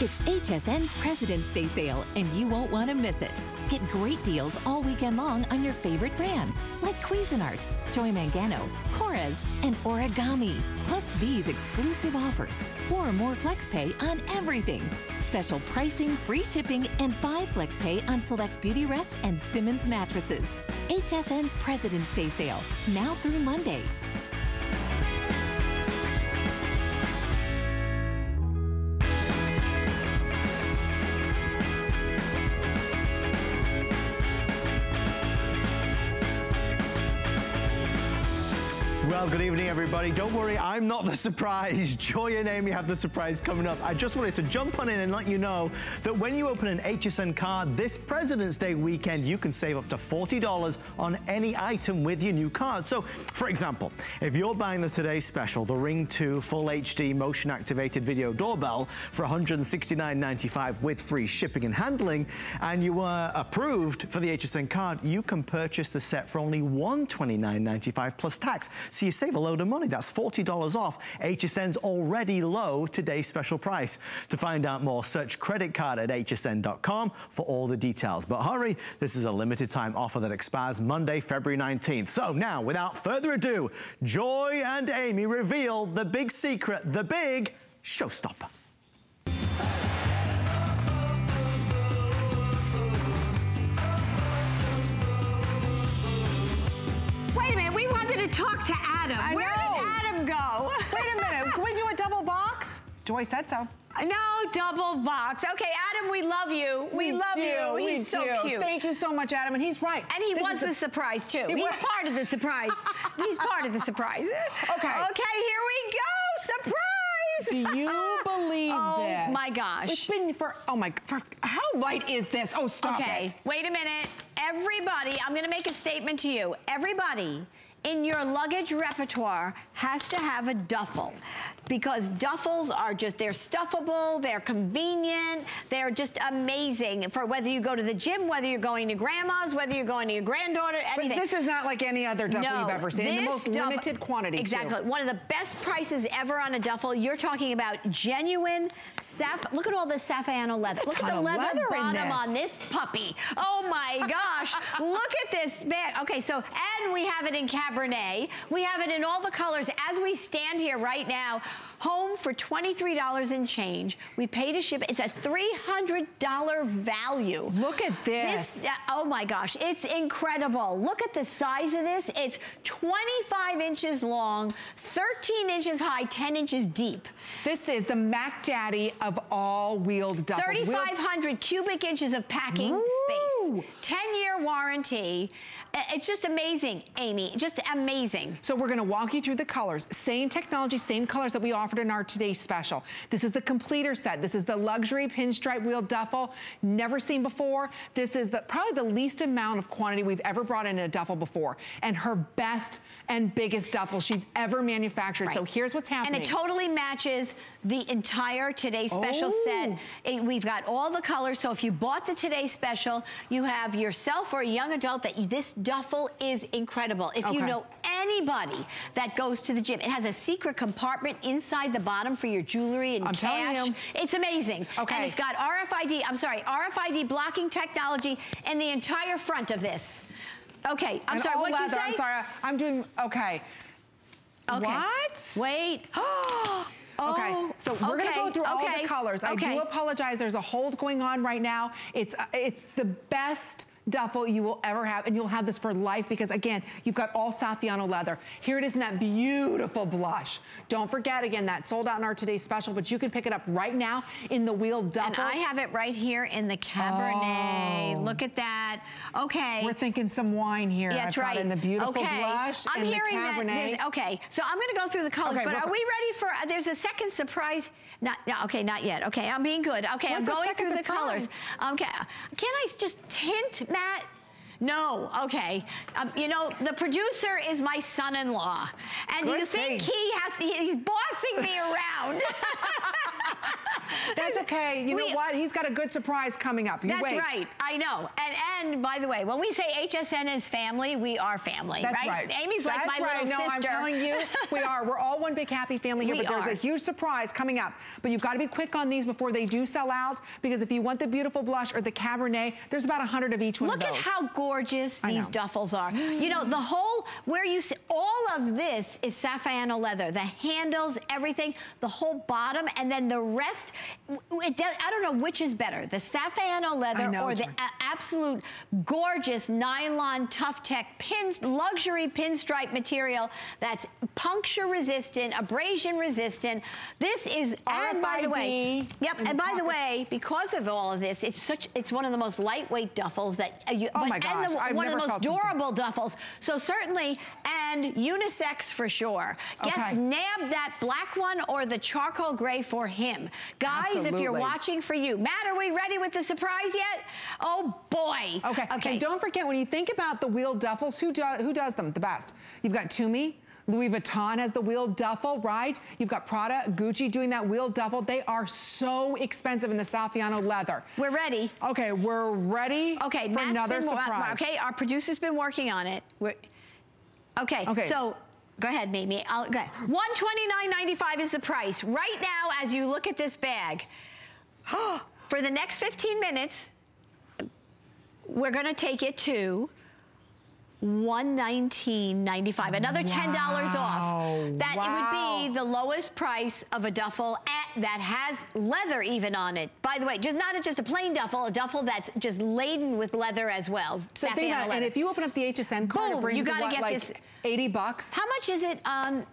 E: It's HSN's President's Day sale, and you won't want to miss it. Get great deals all weekend long on your favorite brands like Cuisinart, Joy Mangano, Corez, and Origami. Plus these exclusive offers. Four or more FlexPay on everything. Special pricing, free shipping, and five FlexPay on select Beautyrest and Simmons mattresses. HSN's President's Day sale, now through Monday.
F: Everybody. Don't worry, I'm not the *laughs* surprise. Joy and Amy have the surprise coming up. I just wanted to jump on in and let you know that when you open an HSN card this President's Day weekend, you can save up to $40 on any item with your new card. So, for example, if you're buying the Today Special, the Ring 2 Full HD Motion Activated Video Doorbell for $169.95 with free shipping and handling, and you were approved for the HSN card, you can purchase the set for only $129.95 plus tax. So you save a load of money. That's $40 off HSN's already low today special price. To find out more, search credit card at hsn.com for all the details. But hurry, this is a limited time offer that expires Monday, February 19th. So now, without further ado, Joy and Amy reveal the big secret, the big showstopper.
B: Wait a minute, we wanted to talk to Adam.
A: I
B: Where
A: know.
B: did Adam go? *laughs*
A: Wait a minute, can we do a double box? Joy said so.
B: No double box. Okay, Adam, we love you. We, love
A: do,
B: you.
A: we
B: He's so
A: do.
B: cute.
A: Thank you so much, Adam, and he's right.
B: And he
A: This
B: was the
A: the-
B: surprise too.
A: He
B: He's
A: was-
B: part of the surprise. He's part of the surprise. *laughs*
A: Okay.
B: Okay, here we go. Surprise.
A: Do you *laughs* believe
B: oh,
A: this?
B: my gosh.
A: It's been for, oh my, for, how light is this? Oh, stop
B: okay,
A: it.
B: wait a minute. Everybody, I'm gonna make a statement to you. Everybody in your luggage repertoire has to have a duffel because duffels are just, they're stuffable, they're convenient, they're just amazing for whether you go to the gym, whether you're going to grandma's, whether you're going to your granddaughter, anything.
A: But this is not like any other duffel
B: No,
A: you've ever seen. In the most limited quantity, too.
B: Exactly. One of the best prices ever on a duffel. You're talking about genuine saph. Look at all the Saffiano leather. Look at the leather,
A: leather
B: bottom on this puppy. Oh my gosh. Look at this bag. Okay, so, and we have it in Cabernet. We have it in all the colors. As we stand here right now, home for $23 and change. We pay to ship. It's a $300 value.
A: Look at this.
B: This, uh, oh my gosh, it's incredible. Look at the size of this. It's 25 inches long, 13 inches high, 10 inches deep.
A: This is the Mac Daddy of all wheeled duffels. Wheeled-
B: 3,500 cubic inches of packing
A: Woo!
B: space. 10-year warranty. It's just amazing, Amy. Just amazing.
A: So we're gonna walk you through the colors. Same technology, same colors that we offered in our today's special. This is the completer set. This is the luxury pinstripe wheel duffel. Never seen before. This is the probably the least amount of quantity we've ever brought in a duffel before. And her best and biggest duffel she's ever manufactured. So here's what's happening.
B: And it totally matches the entire Today Special
A: Oh.
B: set. It- we've got all the colors. So if you bought the Today Special, you have yourself or a young adult that you, this duffel is incredible. If you know anybody that goes to the gym, it has a secret compartment inside the bottom for your jewelry and
A: I'm
B: cash. It's amazing.
A: Okay.
B: And it's got RFID, I'm sorry, RFID blocking technology in the entire front of this. Okay, I'm
A: And
B: sorry,
A: all
B: what'd you say?
A: I'm sorry. I'm doing okay.
B: Okay.
A: What?
B: Wait. *gasps* *gasps*
A: Okay,
B: Oh,
A: so we're gonna go
B: okay,
A: through all
B: okay,
A: the colors. I do apologize, there's a hold going on right now. It's, uh, it's the best duffel you will ever have, and you'll have this for life because again, you've got all Saffiano leather. Here it is in that beautiful blush. Don't forget, again, that sold out in our today's special, but you can pick it up right now in the wheel duffel.
B: And I have it right here in the Cabernet.
A: Oh.
B: Look at that. Okay.
A: We're thinking some wine here.
B: yeah, that's
A: I've got
B: right.
A: in the beautiful
B: okay.
A: blush
B: I'm
A: and
B: hearing
A: the
B: that.
A: Cabernet.
B: there's- Okay, so I'm going to go through the colors,
A: Okay,
B: but are we ready for? Uh, there's a second surprise. Not, no, okay, not yet. Okay, I'm being good. Okay, I'm going through the colors. Okay, can I just hint, Matt? No, okay. Um, you know, the producer is my son-in-law. And do
A: Good
B: you think
A: thing.
B: he has, he's bossing me around? *laughs*
A: That's okay. You
B: We-
A: know what? He's got a good surprise coming up. You
B: That's
A: wait.
B: right. I know. And and by the way, when we say HSN is family, we are family,
A: That's
B: right?
A: right.
B: Amy's like
A: That's
B: my
A: right.
B: little
A: no,
B: sister.
A: I'm telling you, *laughs* we are. We're all one big happy family here,
B: We
A: but there's
B: are.
A: a huge surprise coming up. But you've got to be quick on these before they do sell out, because if you want the beautiful blush or the Cabernet, there's about a hundred of each one
B: Look at how gorgeous these duffels are. You know, the whole, where you see, all of this is Saffiano leather. The handles, everything, the whole bottom, and then the rest it does, I don't know which is better, the Saffiano leather or the absolute gorgeous nylon tough tech pin, luxury pinstripe material that's puncture resistant, abrasion resistant. This is, and by the way, yep, and
A: the
B: by the way, because of all of this, it's such, it's one of the most lightweight duffels that uh, you,
A: Oh
B: but,
A: my
B: and
A: gosh,
B: the,
A: I've
B: one of the most
A: felt something.
B: durable duffels. So certainly, and unisex for sure. Get
A: Okay.
B: nab that black one or the charcoal gray for him. Guys, if you're watching for you. Matt, are we ready with the surprise yet? Oh boy.
A: Okay.
B: Okay.
A: And don't forget, when you think about the wheeled duffels, who, do, who does them the best? You've got Tumi. Louis Vuitton has the wheeled duffel, right? You've got Prada, Gucci doing that wheeled duffel. They are so expensive in the Saffiano leather.
B: We're ready.
A: Okay, we're ready
B: Okay,
A: for
B: Matt's
A: another surprise.
B: Okay, our producer's been working on it. We're, okay,
A: Okay.
B: so go ahead, Mimi. I'll, go ahead. $129.95 is the price. Right now, as you look at this bag, *gasps* for the next 15 minutes, we're gonna take it to $119.95. Another $10
A: Wow,
B: off. That it would be the lowest price of a duffel at, that has leather even on it. By the way, just not just a plain duffel, a duffel that's just laden with leather as well.
A: So think about it, and if you open up the HSN card,
B: Boom,
A: it brings
B: you gotta
A: what,
B: get
A: like
B: this-
A: 80 bucks.
B: How much is it? Um, f-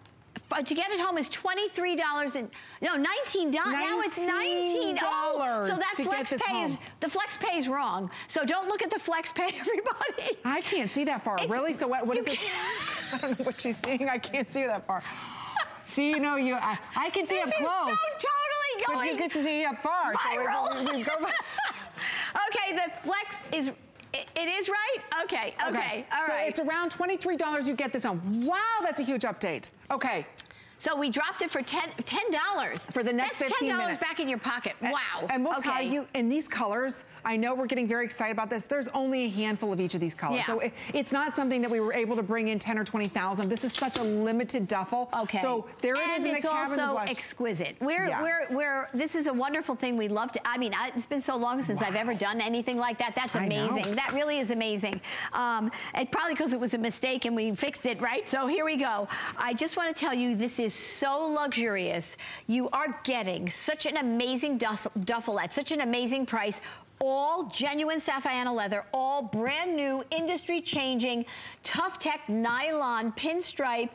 B: to get it home is twenty-three dollars and no, nineteen dollars. Now it's nineteen Oh, so
A: $19
B: that flex
A: this
B: pay is the flex pay is wrong. So don't look at the flex pay, *laughs* everybody.
A: I can't see that far.
B: It's-
A: really? So what, what is it? I don't know what she's seeing. I can't see that far. See, you know, you, I, I can see
B: this
A: up
B: is
A: close.
B: so totally going But
A: you get to see up far. so we-
B: viral.
A: we- we go back. *laughs*
B: okay, the flex is. It, it is right. Okay. Okay. All
A: so
B: right.
A: it's around $23 you get this home. Wow, that's a huge update. Okay.
B: So we dropped it for ten dollars
A: For the next
B: That's
A: 15
B: ten dollars
A: minutes.
B: back in your pocket. Wow.
A: And we'll
B: okay.
A: tell you, in these colors, I know we're getting very excited about this. There's only a handful of each of these colors.
B: Yeah.
A: So it, it's not something that we were able to bring in 10 or 20,000. This is such a limited duffel.
B: Okay.
A: So there it
B: and
A: is in
B: it's
A: the cabin
B: also exquisite. We're,
A: Yeah.
B: we're, we're, this is a wonderful thing. We love to, I mean, I, it's been so long since I've ever done anything like that. That's amazing. That really is amazing. Um, and probably because it was a mistake and we fixed it, right? So here we go. I just want to tell you, this is so luxurious. You are getting such an amazing duffel at such an amazing price. All genuine Saffiano leather, all brand new, industry changing, tough tech nylon pinstripe,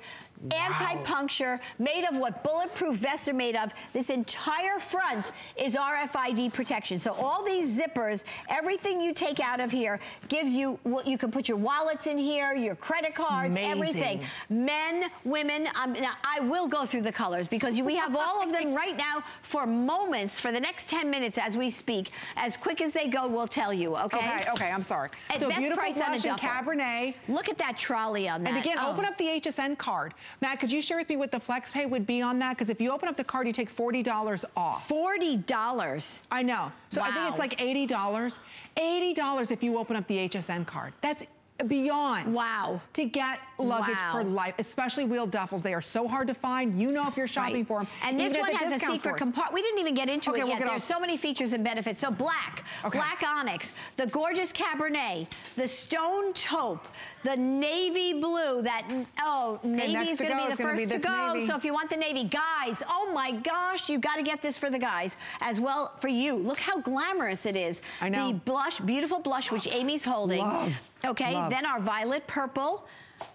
B: anti-puncture, made of what bulletproof vests are made of. This entire front is RFID protection. So all these zippers, everything you take out of here gives you what you can put your wallets in here, your credit cards, everything. Men, women, um, now I will go through the colors because we have all of them *laughs* right now for moments for the next 10 minutes as we speak. As quick as they go, we'll tell you, okay?
A: Okay, okay, I'm sorry.
B: At
A: so beautiful
B: price on
A: blush and. Cabernet.
B: Look at that trolley on that.
A: And again,
B: Oh.
A: open up the HSN card. Matt, could you share with me what the flex pay would be on that? Because if you open up the card, you take $40 off.
B: $40.
A: I know. So I think it's like $80. $80 if you open up the HSN card. That's beyond.
B: Wow.
A: To get luggage
B: Wow.
A: for life, especially wheeled duffels. They are so hard to find. You know if you're shopping
B: Right.
A: for them.
B: And this one has a secret compartment. We didn't even get into
A: Okay,
B: it
A: we'll
B: yet. There's so many features and benefits. So black,
A: Okay.
B: black onyx, the gorgeous Cabernet, the stone taupe, the navy blue. That oh, navy
A: next
B: is going to be the
A: gonna be
B: first to go.
A: navy.
B: So if you want the navy, guys, oh my gosh, you've got to get this for the guys as well for you. Look how glamorous it is.
A: I know.
B: The blush, beautiful blush, which Amy's holding.
A: Love,
B: Okay,
A: love.
B: then our violet purple.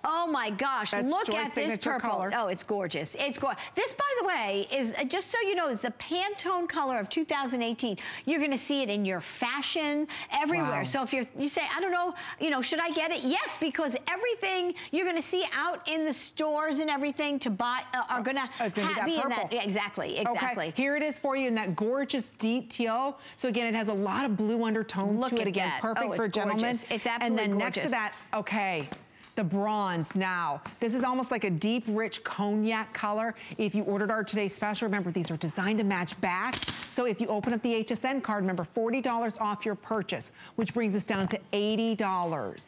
B: Oh my gosh,
A: That's
B: look
A: Joy's
B: at this purple.
A: color.
B: Oh, it's gorgeous. It's gorgeous. This, by the way, is uh, just so you know, is the Pantone color of 2018. You're going to see it in your fashion everywhere.
A: Wow.
B: So if you're, you say, I don't know, you know, should I get it? Yes, because everything you're going to see out in the stores and everything to buy uh, are going to
A: Oh, gonna be that
B: in
A: purple.
B: that. Yeah, exactly, exactly.
A: Okay, here it is for you in that gorgeous deep teal. So again, it has a lot of blue undertones
B: Look
A: to it.
B: at
A: Again,
B: that.
A: perfect
B: Oh,
A: for
B: it's
A: gentlemen.
B: gorgeous. It's
A: And
B: absolutely
A: then next to that, okay. The bronze now. This is almost like a deep, rich cognac color. If you ordered our today's special, remember these are designed to match back. So if you open up the HSN card, remember $40 off your purchase, which brings us down to $80.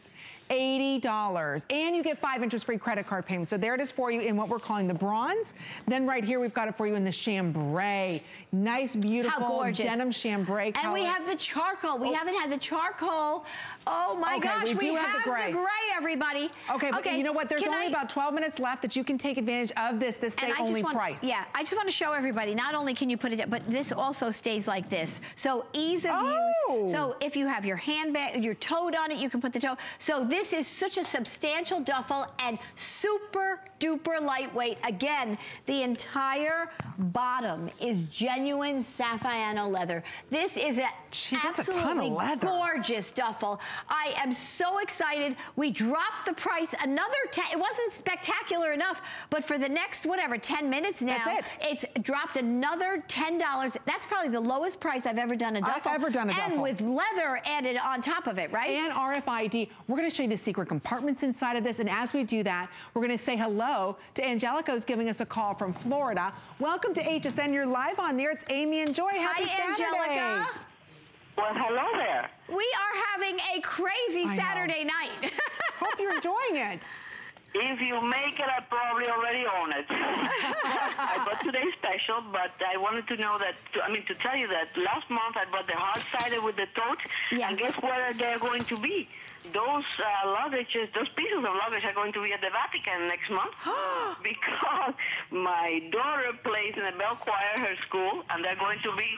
A: $80. And you get five interest-free credit card payments. So there it is for you in what we're calling the bronze. Then right here, we've got it for you in the chambray. Nice, beautiful denim chambray color.
B: And we have the charcoal. We
A: Oh.
B: haven't had the charcoal. Oh my
A: Okay,
B: gosh,
A: we do have the gray.
B: everybody.
A: Okay, but you know what? There's
B: can
A: only
B: I-
A: about 12 minutes left that you can take advantage of this, this day
B: I just
A: only
B: want-
A: price.
B: Yeah, I just want to show everybody, not only can you put it, but this also stays like this. So ease of
A: Oh.
B: use. So if you have your handbag, your tote on it, you can put the tote. So this is such a substantial duffel and super duper lightweight. Again, the entire bottom is genuine Saffiano leather. This is a
A: Gee, that's a ton of leather.
B: gorgeous duffel. I am so excited. We dropped the price another 10. It wasn't spectacular enough, but for the next, whatever, 10 minutes now,
A: That's it.
B: it's dropped another $10. That's probably the lowest price I've ever done a
A: I've
B: duffel.
A: ever done a duffel.
B: And with leather added on top of it, right?
A: and RFID. We're gonna show you the secret compartments inside of this. And as we do that, we're gonna say hello to Angelica who's giving us a call from Florida. Welcome to HSN. You're live on there. It's Amy and Joy. Happy
B: Hi,
A: Saturday.
B: Angelica.
D: Well, hello there.
B: We are having a crazy
A: I know.
B: Saturday night. *laughs*
A: Hope you're enjoying it.
D: If you make it, I probably already own it. *laughs* I bought today's special, but I wanted to know that, I mean, to tell you that last month I bought the hard cider with the tote,
B: Yeah.
D: and guess where they're going to be? Those uh, luggages, those pieces of luggage are going to be at the Vatican next month *gasps* because my daughter plays in the bell choir at her school, and they're going to be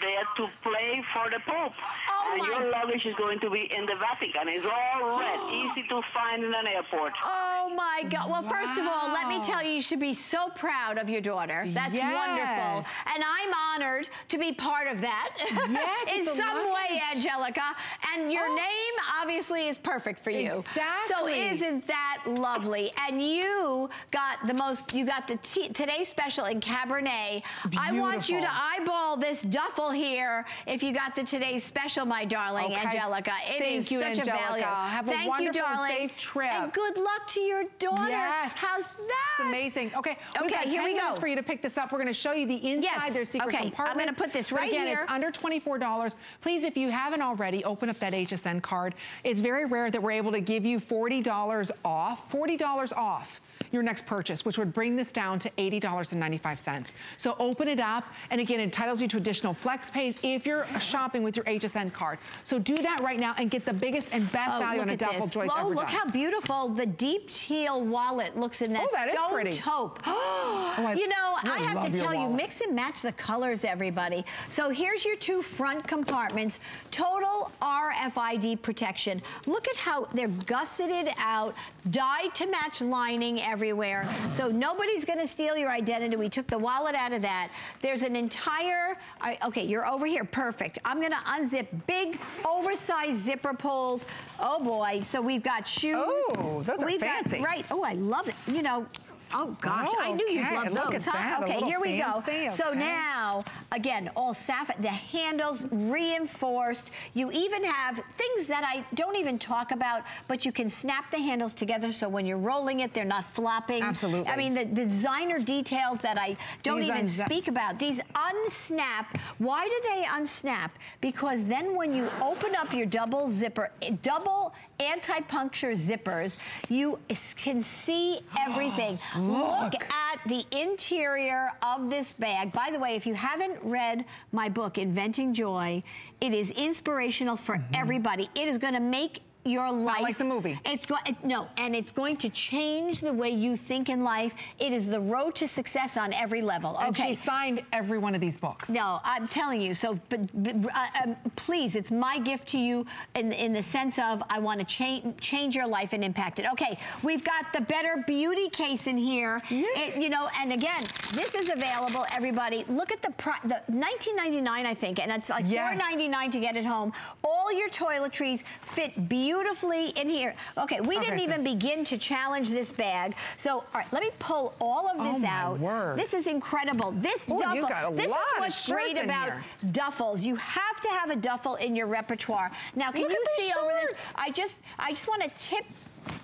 D: there to play for the Pope.
B: Oh,
D: and your luggage is going to be in the Vatican. It's all red, easy to find in an airport.
B: Oh my oh, God. Well, first of all, let me tell you, you should be so proud of your daughter. That's
A: Yes.
B: wonderful. And I'm honored to be part of that
A: Yes, *laughs*
B: in
A: a
B: some way. Angelica. And your
A: Oh.
B: name obviously is perfect for you.
A: Exactly.
B: So isn't that lovely? And you got the most, you got the t- today's special in Cabernet. Beautiful. I want you to eyeball this duffel here if you got the today's special, my darling,
A: Okay.
B: Angelica. It is
A: Thank you,
B: such
A: Angelica.
B: a value.
A: Have a
B: Thank you,
A: wonderful and
B: darling.
A: safe trip.
B: And good luck to your daughter.
A: Yes.
B: How's that?
A: It's amazing. Okay, we've
B: Okay,
A: got 10
B: here we
A: minutes
B: go.
A: for you to pick this up. We're gonna show you the inside,
B: Yes,
A: their secret
B: okay, I'm gonna put this right
A: again,
B: here.
A: it's under $24. Please, if you haven't already, open up that HSN card. It's very rare that we're able to give you $40 off, $40 off your next purchase, which would bring this down to $80.95. So open it up, and again, it entitles you to additional flex pays if you're shopping with your HSN card. So do that right now and get the biggest and best
B: Oh,
A: value on a duffel
B: this.
A: Joyce
B: oh,
A: ever
B: look
A: done.
B: how beautiful the deep teal wallet looks in that,
A: Oh, that is
B: stone
A: pretty.
B: taupe. *gasps*
A: Oh, I
B: you know, I have to tell you, mix and match the colors, everybody. So here's your two front compartments. Total RFID protection. Look at how they're gusseted out, dyed to match lining everywhere. So nobody's gonna steal your identity. We took the wallet out of that. There's an entire, I- okay, you're over here, perfect. I'm gonna unzip big, oversized zipper pulls. Oh boy, so we've got shoes.
A: Oh, those are
B: We've
A: fancy.
B: Got, right, oh, I love it. You know, Oh gosh,
A: Oh,
B: I knew you'd oh,
A: okay.
B: love
A: Look
B: those, huh? okay, here we go.
A: fancy,
B: So now, again, all sapphire, the handles reinforced. You even have things that I don't even talk about, but you can snap the handles together so when you're rolling it, they're not flopping.
A: Absolutely.
B: I mean, the, the designer details that I don't
A: These
B: even speak about. These unsnap. Why do they unsnap? Because then when you open up your double zipper, double anti-puncture zippers, you can see everything. *gasps* Oh, Look at the interior of this bag. By the way, if you haven't read my book, Inventing Joy, it is inspirational for mm-hmm. everybody. It is going to make your life
A: not like the movie.
B: it's going no, and it's going to change the way you think in life. It is the road to success on every level.
A: And
B: okay.
A: she signed every one of these books.
B: No, I'm telling you. So, but, but uh, um, please, it's my gift to you in, in the sense of I want to change change your life and impact it. Okay, we've got the Better Beauty case in here. It- you know, and again, this is available. Everybody, look at the pri- the 19.99, I think, and it's like
A: Yes.
B: 4.99 to get it home. All your toiletries fit beautifully in here. Okay, we
A: Okay,
B: didn't
A: so-
B: even begin to challenge this bag. So, all right, let me pull all of this
A: Oh,
B: out.
A: word.
B: This is incredible. This
A: Ooh,
B: duffel.
A: you've got a
B: this is what's great about
A: here.
B: duffels. You have to have a duffel in your repertoire. Now, can
A: Look
B: you see over this? I just, I just want to tip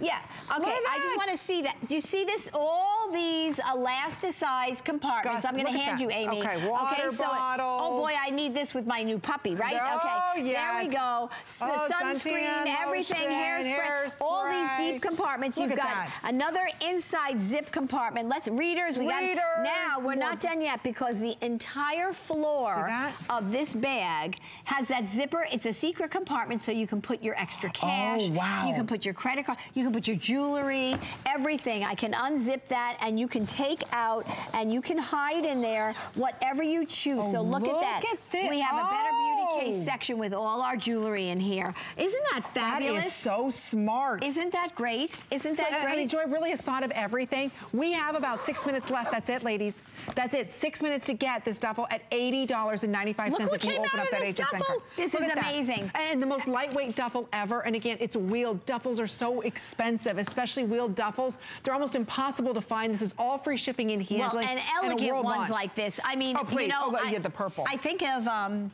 B: Yeah. Okay. I just want to see that. Do you see this? All these elasticized compartments. I'm going to hand
A: that.
B: you, Amy.
A: Okay, water
B: so, Oh boy, I need this with my new puppy, right?
A: Oh,
B: okay.
A: yes.
B: There we go. S-
A: Oh,
B: sunscreen,
A: suntan,
B: everything,
A: lotion,
B: hairspray, all these deep compartments.
A: Look
B: You've got
A: that.
B: another inside zip compartment. Let's readers. We
A: Readers,
B: got now. We're not done yet because the entire floor of this bag has that zipper. It's a secret compartment, so you can put your extra oh, cash.
A: Oh, wow.
B: You can put your credit card. You can put your jewelry. Everything. I can unzip that, and you can take out, and you can hide in there whatever you choose.
A: Oh,
B: so look,
A: look
B: at that.
A: at thi-
B: We have a Better
A: Oh.
B: Beauty case oh. section with all our jewelry in here. Isn't that
A: That
B: fabulous?
A: is so smart.
B: Isn't that great? Isn't
A: So,
B: that uh,
A: I
B: great?
A: mean, Joy really has thought of everything. We have about six minutes left. That's it, ladies. That's it. Six minutes to get this duffel at $80.95
B: Look what
A: if you open up that
B: this
A: HSN card.
B: This
A: Look
B: is
A: at that.
B: amazing.
A: And the most lightweight duffel ever. And again, it's wheeled. Duffels are so expensive, especially wheeled duffels. They're almost impossible to find. This is all free shipping and handling.
B: well,
A: and
B: elegant
A: world
B: ones like this. I mean,
A: Oh,
B: you know,
A: Oh,
B: I,
A: the purple.
B: I think of. Um,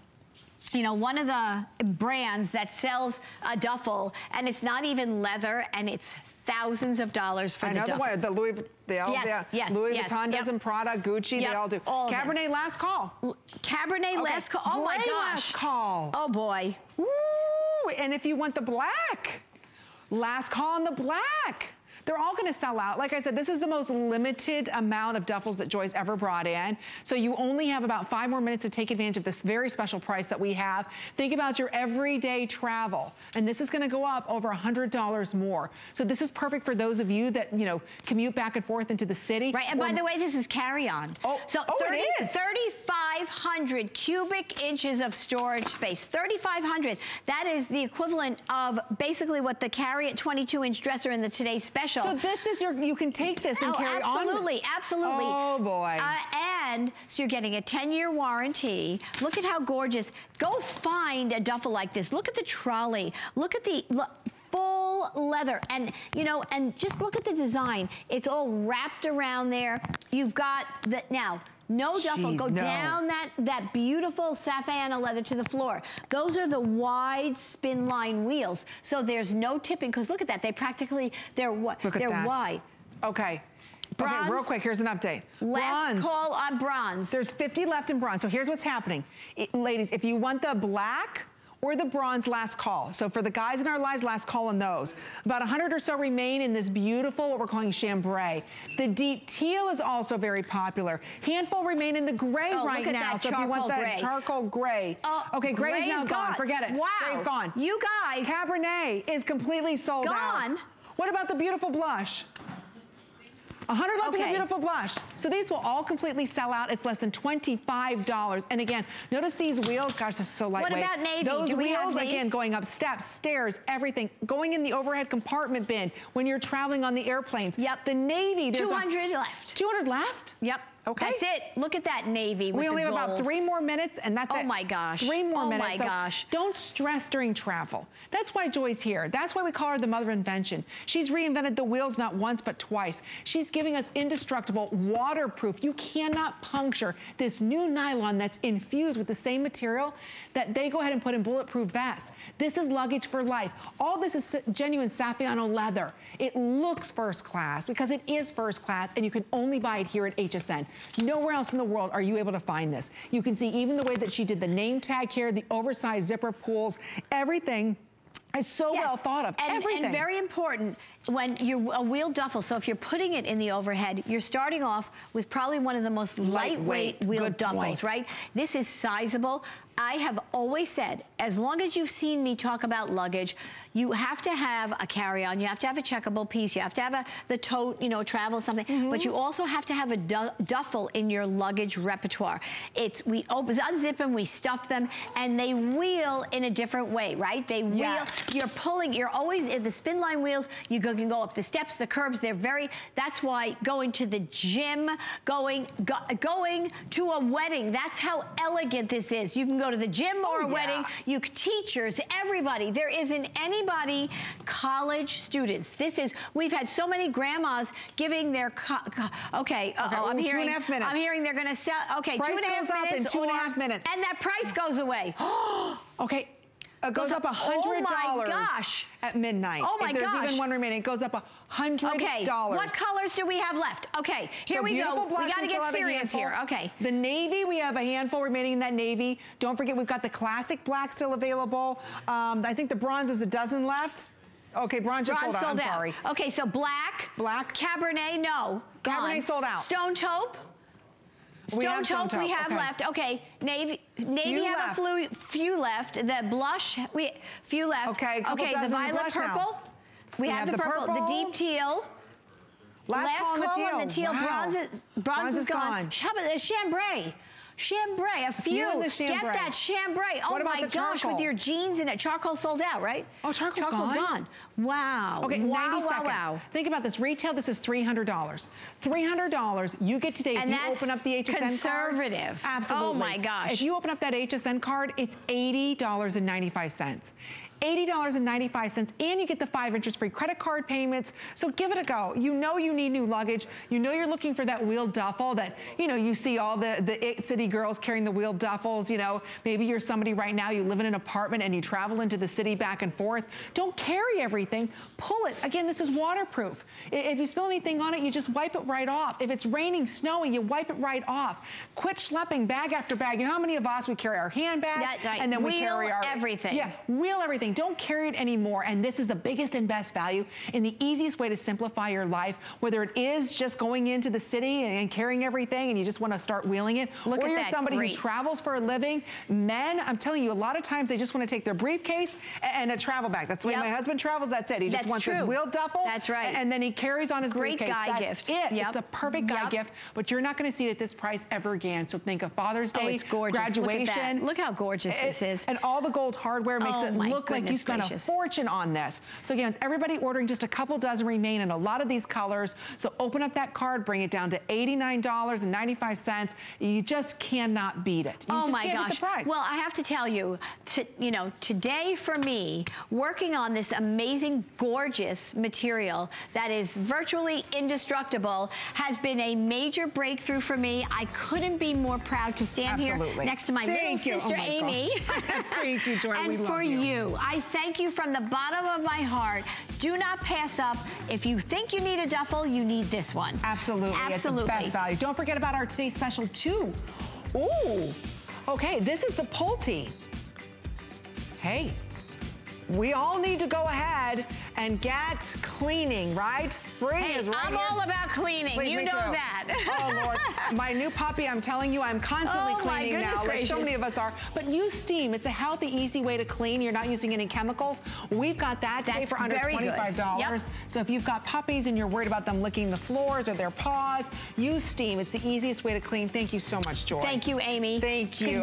B: you know, one of the brands that sells a duffel, and it's not even leather, and it's thousands of dollars for
A: I
B: the
A: know
B: duffel.
A: one. The Louis, they all,
B: Yes,
A: yeah.
B: yes,
A: Louis
B: yes,
A: Vuitton does
B: yep.
A: them, Prada, Gucci,
B: Yep,
A: they all do.
B: all.
A: Cabernet Last Call.
B: Cabernet
A: Okay,
B: last call. Oh my gosh.
A: last call.
B: Oh boy.
A: Ooh, and if you want the black, last call on the black. They're all gonna sell out. Like I said, this is the most limited amount of duffels that Joy's ever brought in. So you only have about five more minutes to take advantage of this very special price that we have. Think about your everyday travel. And this is gonna go up over $100 more. So this is perfect for those of you that, you know, commute back and forth into the city.
B: Right, and by the way, this is carry-on.
A: Oh,
B: so
A: oh, it is.
B: 3,500 cubic inches of storage space. 3,500. That is the equivalent of basically what the Carry at 22-inch dresser in the Today's Special.
A: So this is your, you can take this and
B: oh,
A: carry on.
B: absolutely, absolutely.
A: Oh, boy.
B: Uh, and so you're getting a 10-year warranty. Look at how gorgeous. Go find a duffel like this. Look at the trolley. Look at the look, full leather. And, you know, and just look at the design. It's all wrapped around there. You've got the, now, no duffel.
A: Jeez,
B: Go
A: no.
B: down that, that beautiful Saffiano leather to the floor. Those are the wide spin line wheels. So there's no tipping, because look at that. They practically, they're, wa-
A: Look at
B: they're
A: that.
B: wide.
A: Okay.
B: Bronze.
A: Okay, real quick, here's an update.
B: Last
A: Bronze.
B: call on bronze.
A: There's 50 left in bronze. So here's what's happening. It- ladies, if you want the black or the bronze last call. So for the guys in our lives, last call on those. About 100 or so remain in this beautiful, what we're calling chambray. The deep teal is also very popular. Handful remain in the gray
B: Oh,
A: right now. so if you want the
B: gray.
A: charcoal gray.
B: Oh,
A: okay, gray
B: is
A: now gone.
B: gone.
A: Forget it.
B: Wow.
A: Gray's gone.
B: You guys-
A: Cabernet is completely sold out.
B: Gone?
A: What about the beautiful blush? 100 left in the
B: Okay.
A: beautiful blush. So these will all completely sell out. It's less than $25. And again, notice these wheels. Gosh, this is so lightweight.
B: What about navy?
A: Those
B: Do we have
A: wheels, again, going up steps, stairs, everything. Going in the overhead compartment bin when you're traveling on the airplanes.
B: Yep.
A: The navy, there's a-
B: 200 left.
A: 200 left?
B: Yep.
A: Okay.
B: That's it. Look at that navy
A: We only have about three more minutes, and that's
B: Oh
A: it.
B: my gosh.
A: Three more
B: Oh
A: minutes.
B: Oh my
A: So
B: gosh.
A: Don't stress during travel. That's why Joy's here. That's why we call her the mother of invention. She's reinvented the wheels not once but twice. She's giving us indestructible, waterproof. You cannot puncture this new nylon that's infused with the same material that they go ahead and put in bulletproof vests. This is luggage for life. All this is genuine Saffiano leather. It looks first class because it is first class, and you can only buy it here at HSN. Nowhere else in the world are you able to find this. You can see even the way that she did the name tag here, the oversized zipper pulls, everything is so well thought of.
B: And,
A: everything.
B: and very important, when you're a wheel duffel, so if you're putting it in the overhead, you're starting off with probably one of the most lightweight,
A: Lightweight.
B: wheel duffels,
A: point.
B: right? This is sizable. I have always said, as long as you've seen me talk about luggage, you have to have a carry-on, you have to have a checkable piece, you have to have a the tote, you know, travel something,
A: Mm-hmm.
B: but you also have to have a du duffel in your luggage repertoire. It's we open, unzip them, we stuff them, and they wheel in a different way, right? They wheel.
A: Yes.
B: You're pulling. You're always in the spin line wheels. You go, can go up the steps, the curbs. They're very. That's why going to the gym, going go, going to a wedding. That's how elegant this is. You can go to the gym or
A: Oh,
B: a wedding. You teachers, everybody. There isn't anybody. College students. This is. We've had so many grandmas giving their. Okay. Uh oh. I'm
A: ooh, two and a
B: hearing.
A: half minutes.
B: I'm hearing they're going to sell. Okay.
A: Price
B: two and a half
A: goes up in
B: minutes.
A: two and a half minutes.
B: And that price goes away. *gasps*
A: okay, It goes, up a hundred dollars.
B: Oh my gosh.
A: At midnight.
B: Oh my
A: if there's
B: gosh.
A: even one remaining, it goes up a $100.
B: Okay, what colors do we have left? Okay, here
A: So
B: we go. we gotta get serious here. Okay.
A: The navy, we have a handful remaining in that navy. Don't forget, we've got the classic black still available. Um, I think the bronze is a dozen left. Okay, bronze just
B: Bronze
A: sold out.
B: sold
A: I'm
B: out.
A: sorry.
B: Okay, so black.
A: Black.
B: Cabernet, no. Gone.
A: Cabernet sold out.
B: Stone taupe.
A: We
B: Stone
A: have
B: taupe we have
A: okay.
B: left. Okay, navy, navy have
A: left.
B: a few, few left. The blush, we few left.
A: Okay,
B: okay, the violet
A: now.
B: purple. We, have, the, purple, the deep teal.
A: Last, call on the teal.
B: on the teal.
A: Wow.
B: Bronze is bronze,
A: Bronze
B: is
A: is
B: gone.
A: gone.
B: How about uh, the chambray? Chambray, a few.
A: the chambray.
B: Get that chambray. Oh my gosh, with your jeans in it. Charcoal sold out, right?
A: Oh, charcoal's
B: Charcoal's
A: gone?
B: gone. Wow.
A: Okay,
B: wow,
A: 90
B: wow,
A: seconds.
B: wow.
A: Think about this. Retail, this is $300. $300 you get today
B: And
A: if you open up the HSN
B: conservative.
A: card. Absolutely.
B: Oh my gosh.
A: If you open up that HSN card, it's $80.95. $80.95 and you get the five interest free credit card payments. So give it a go. You know you need new luggage. You know you're looking for that wheeled duffel that, you know, you see all the, the it city girls carrying the wheeled duffels, you know, maybe you're somebody right now, you live in an apartment and you travel into the city back and forth. Don't carry everything, pull it. Again, this is waterproof. If you spill anything on it, you just wipe it right off. If it's raining, snowing, you wipe it right off. Quit schlepping bag after bag. You know how many of us, we carry our handbag and then we
B: Wheel
A: carry our-
B: everything.
A: Yeah, wheel everything. Don't carry it anymore. And this is the biggest and best value and the easiest way to simplify your life, whether it is just going into the city and, and carrying everything and you just want to start wheeling it,
B: Look
A: or
B: at
A: you're somebody
B: great.
A: who travels for a living. Men, I'm telling you, a lot of times they just want to take their briefcase and a travel bag. That's the way my husband travels. That's it. He just
B: That's
A: wants his wheel duffel.
B: That's right.
A: And then he carries on his
B: Great
A: briefcase.
B: guy
A: That's
B: gift.
A: it.
B: Yep.
A: It's the perfect guy
B: Yep.
A: gift, but you're not going to see it at this price ever again. So think of Father's oh, Day,
B: Oh, it's gorgeous. Look
A: graduation.
B: Look how gorgeous
A: It-
B: this is.
A: And all the gold hardware makes
B: Oh,
A: it look like you
B: goodness
A: spent
B: gracious.
A: a fortune on this. So again, everybody ordering just a couple dozen remain in a lot of these colors. So open up that card, bring it down to $89.95. You just cannot beat it. You
B: oh
A: just
B: my
A: can't beat
B: gosh.
A: the price.
B: Well, I have to tell you, to, you know, today for me, working on this amazing, gorgeous material that is virtually indestructible has been a major breakthrough for me. I couldn't be more proud to stand here next to my
A: Thank you.
B: little sister
A: Oh my
B: Amy. *laughs*
A: Thank you, Joy. *laughs*
B: And
A: We
B: for
A: you.
B: you, I thank you from the bottom of my heart. Do not pass up. If you think you need a duffel, you need this one.
A: Absolutely.
B: Absolutely.
A: Best value. Don't forget about our today's special too. Ooh. Okay, this is the Pulte. Hey, we all need to go ahead and get cleaning, right? Spring
B: Hey,
A: is right
B: I'm
A: here.
B: all about cleaning.
A: Please,
B: you know
A: too.
B: that.
A: oh Lord, *laughs* my new puppy. I'm telling you, I'm constantly
B: Oh,
A: cleaning now, like so many of us are. But use steam. It's a healthy, easy way to clean. You're not using any chemicals. We've got that today
B: That's
A: for under $25.
B: Yep.
A: So if you've got puppies and you're worried about them licking the floors or their paws, use steam. It's the easiest way to clean. Thank you so much, Joy.
B: Thank you, Amy.
A: Thank you.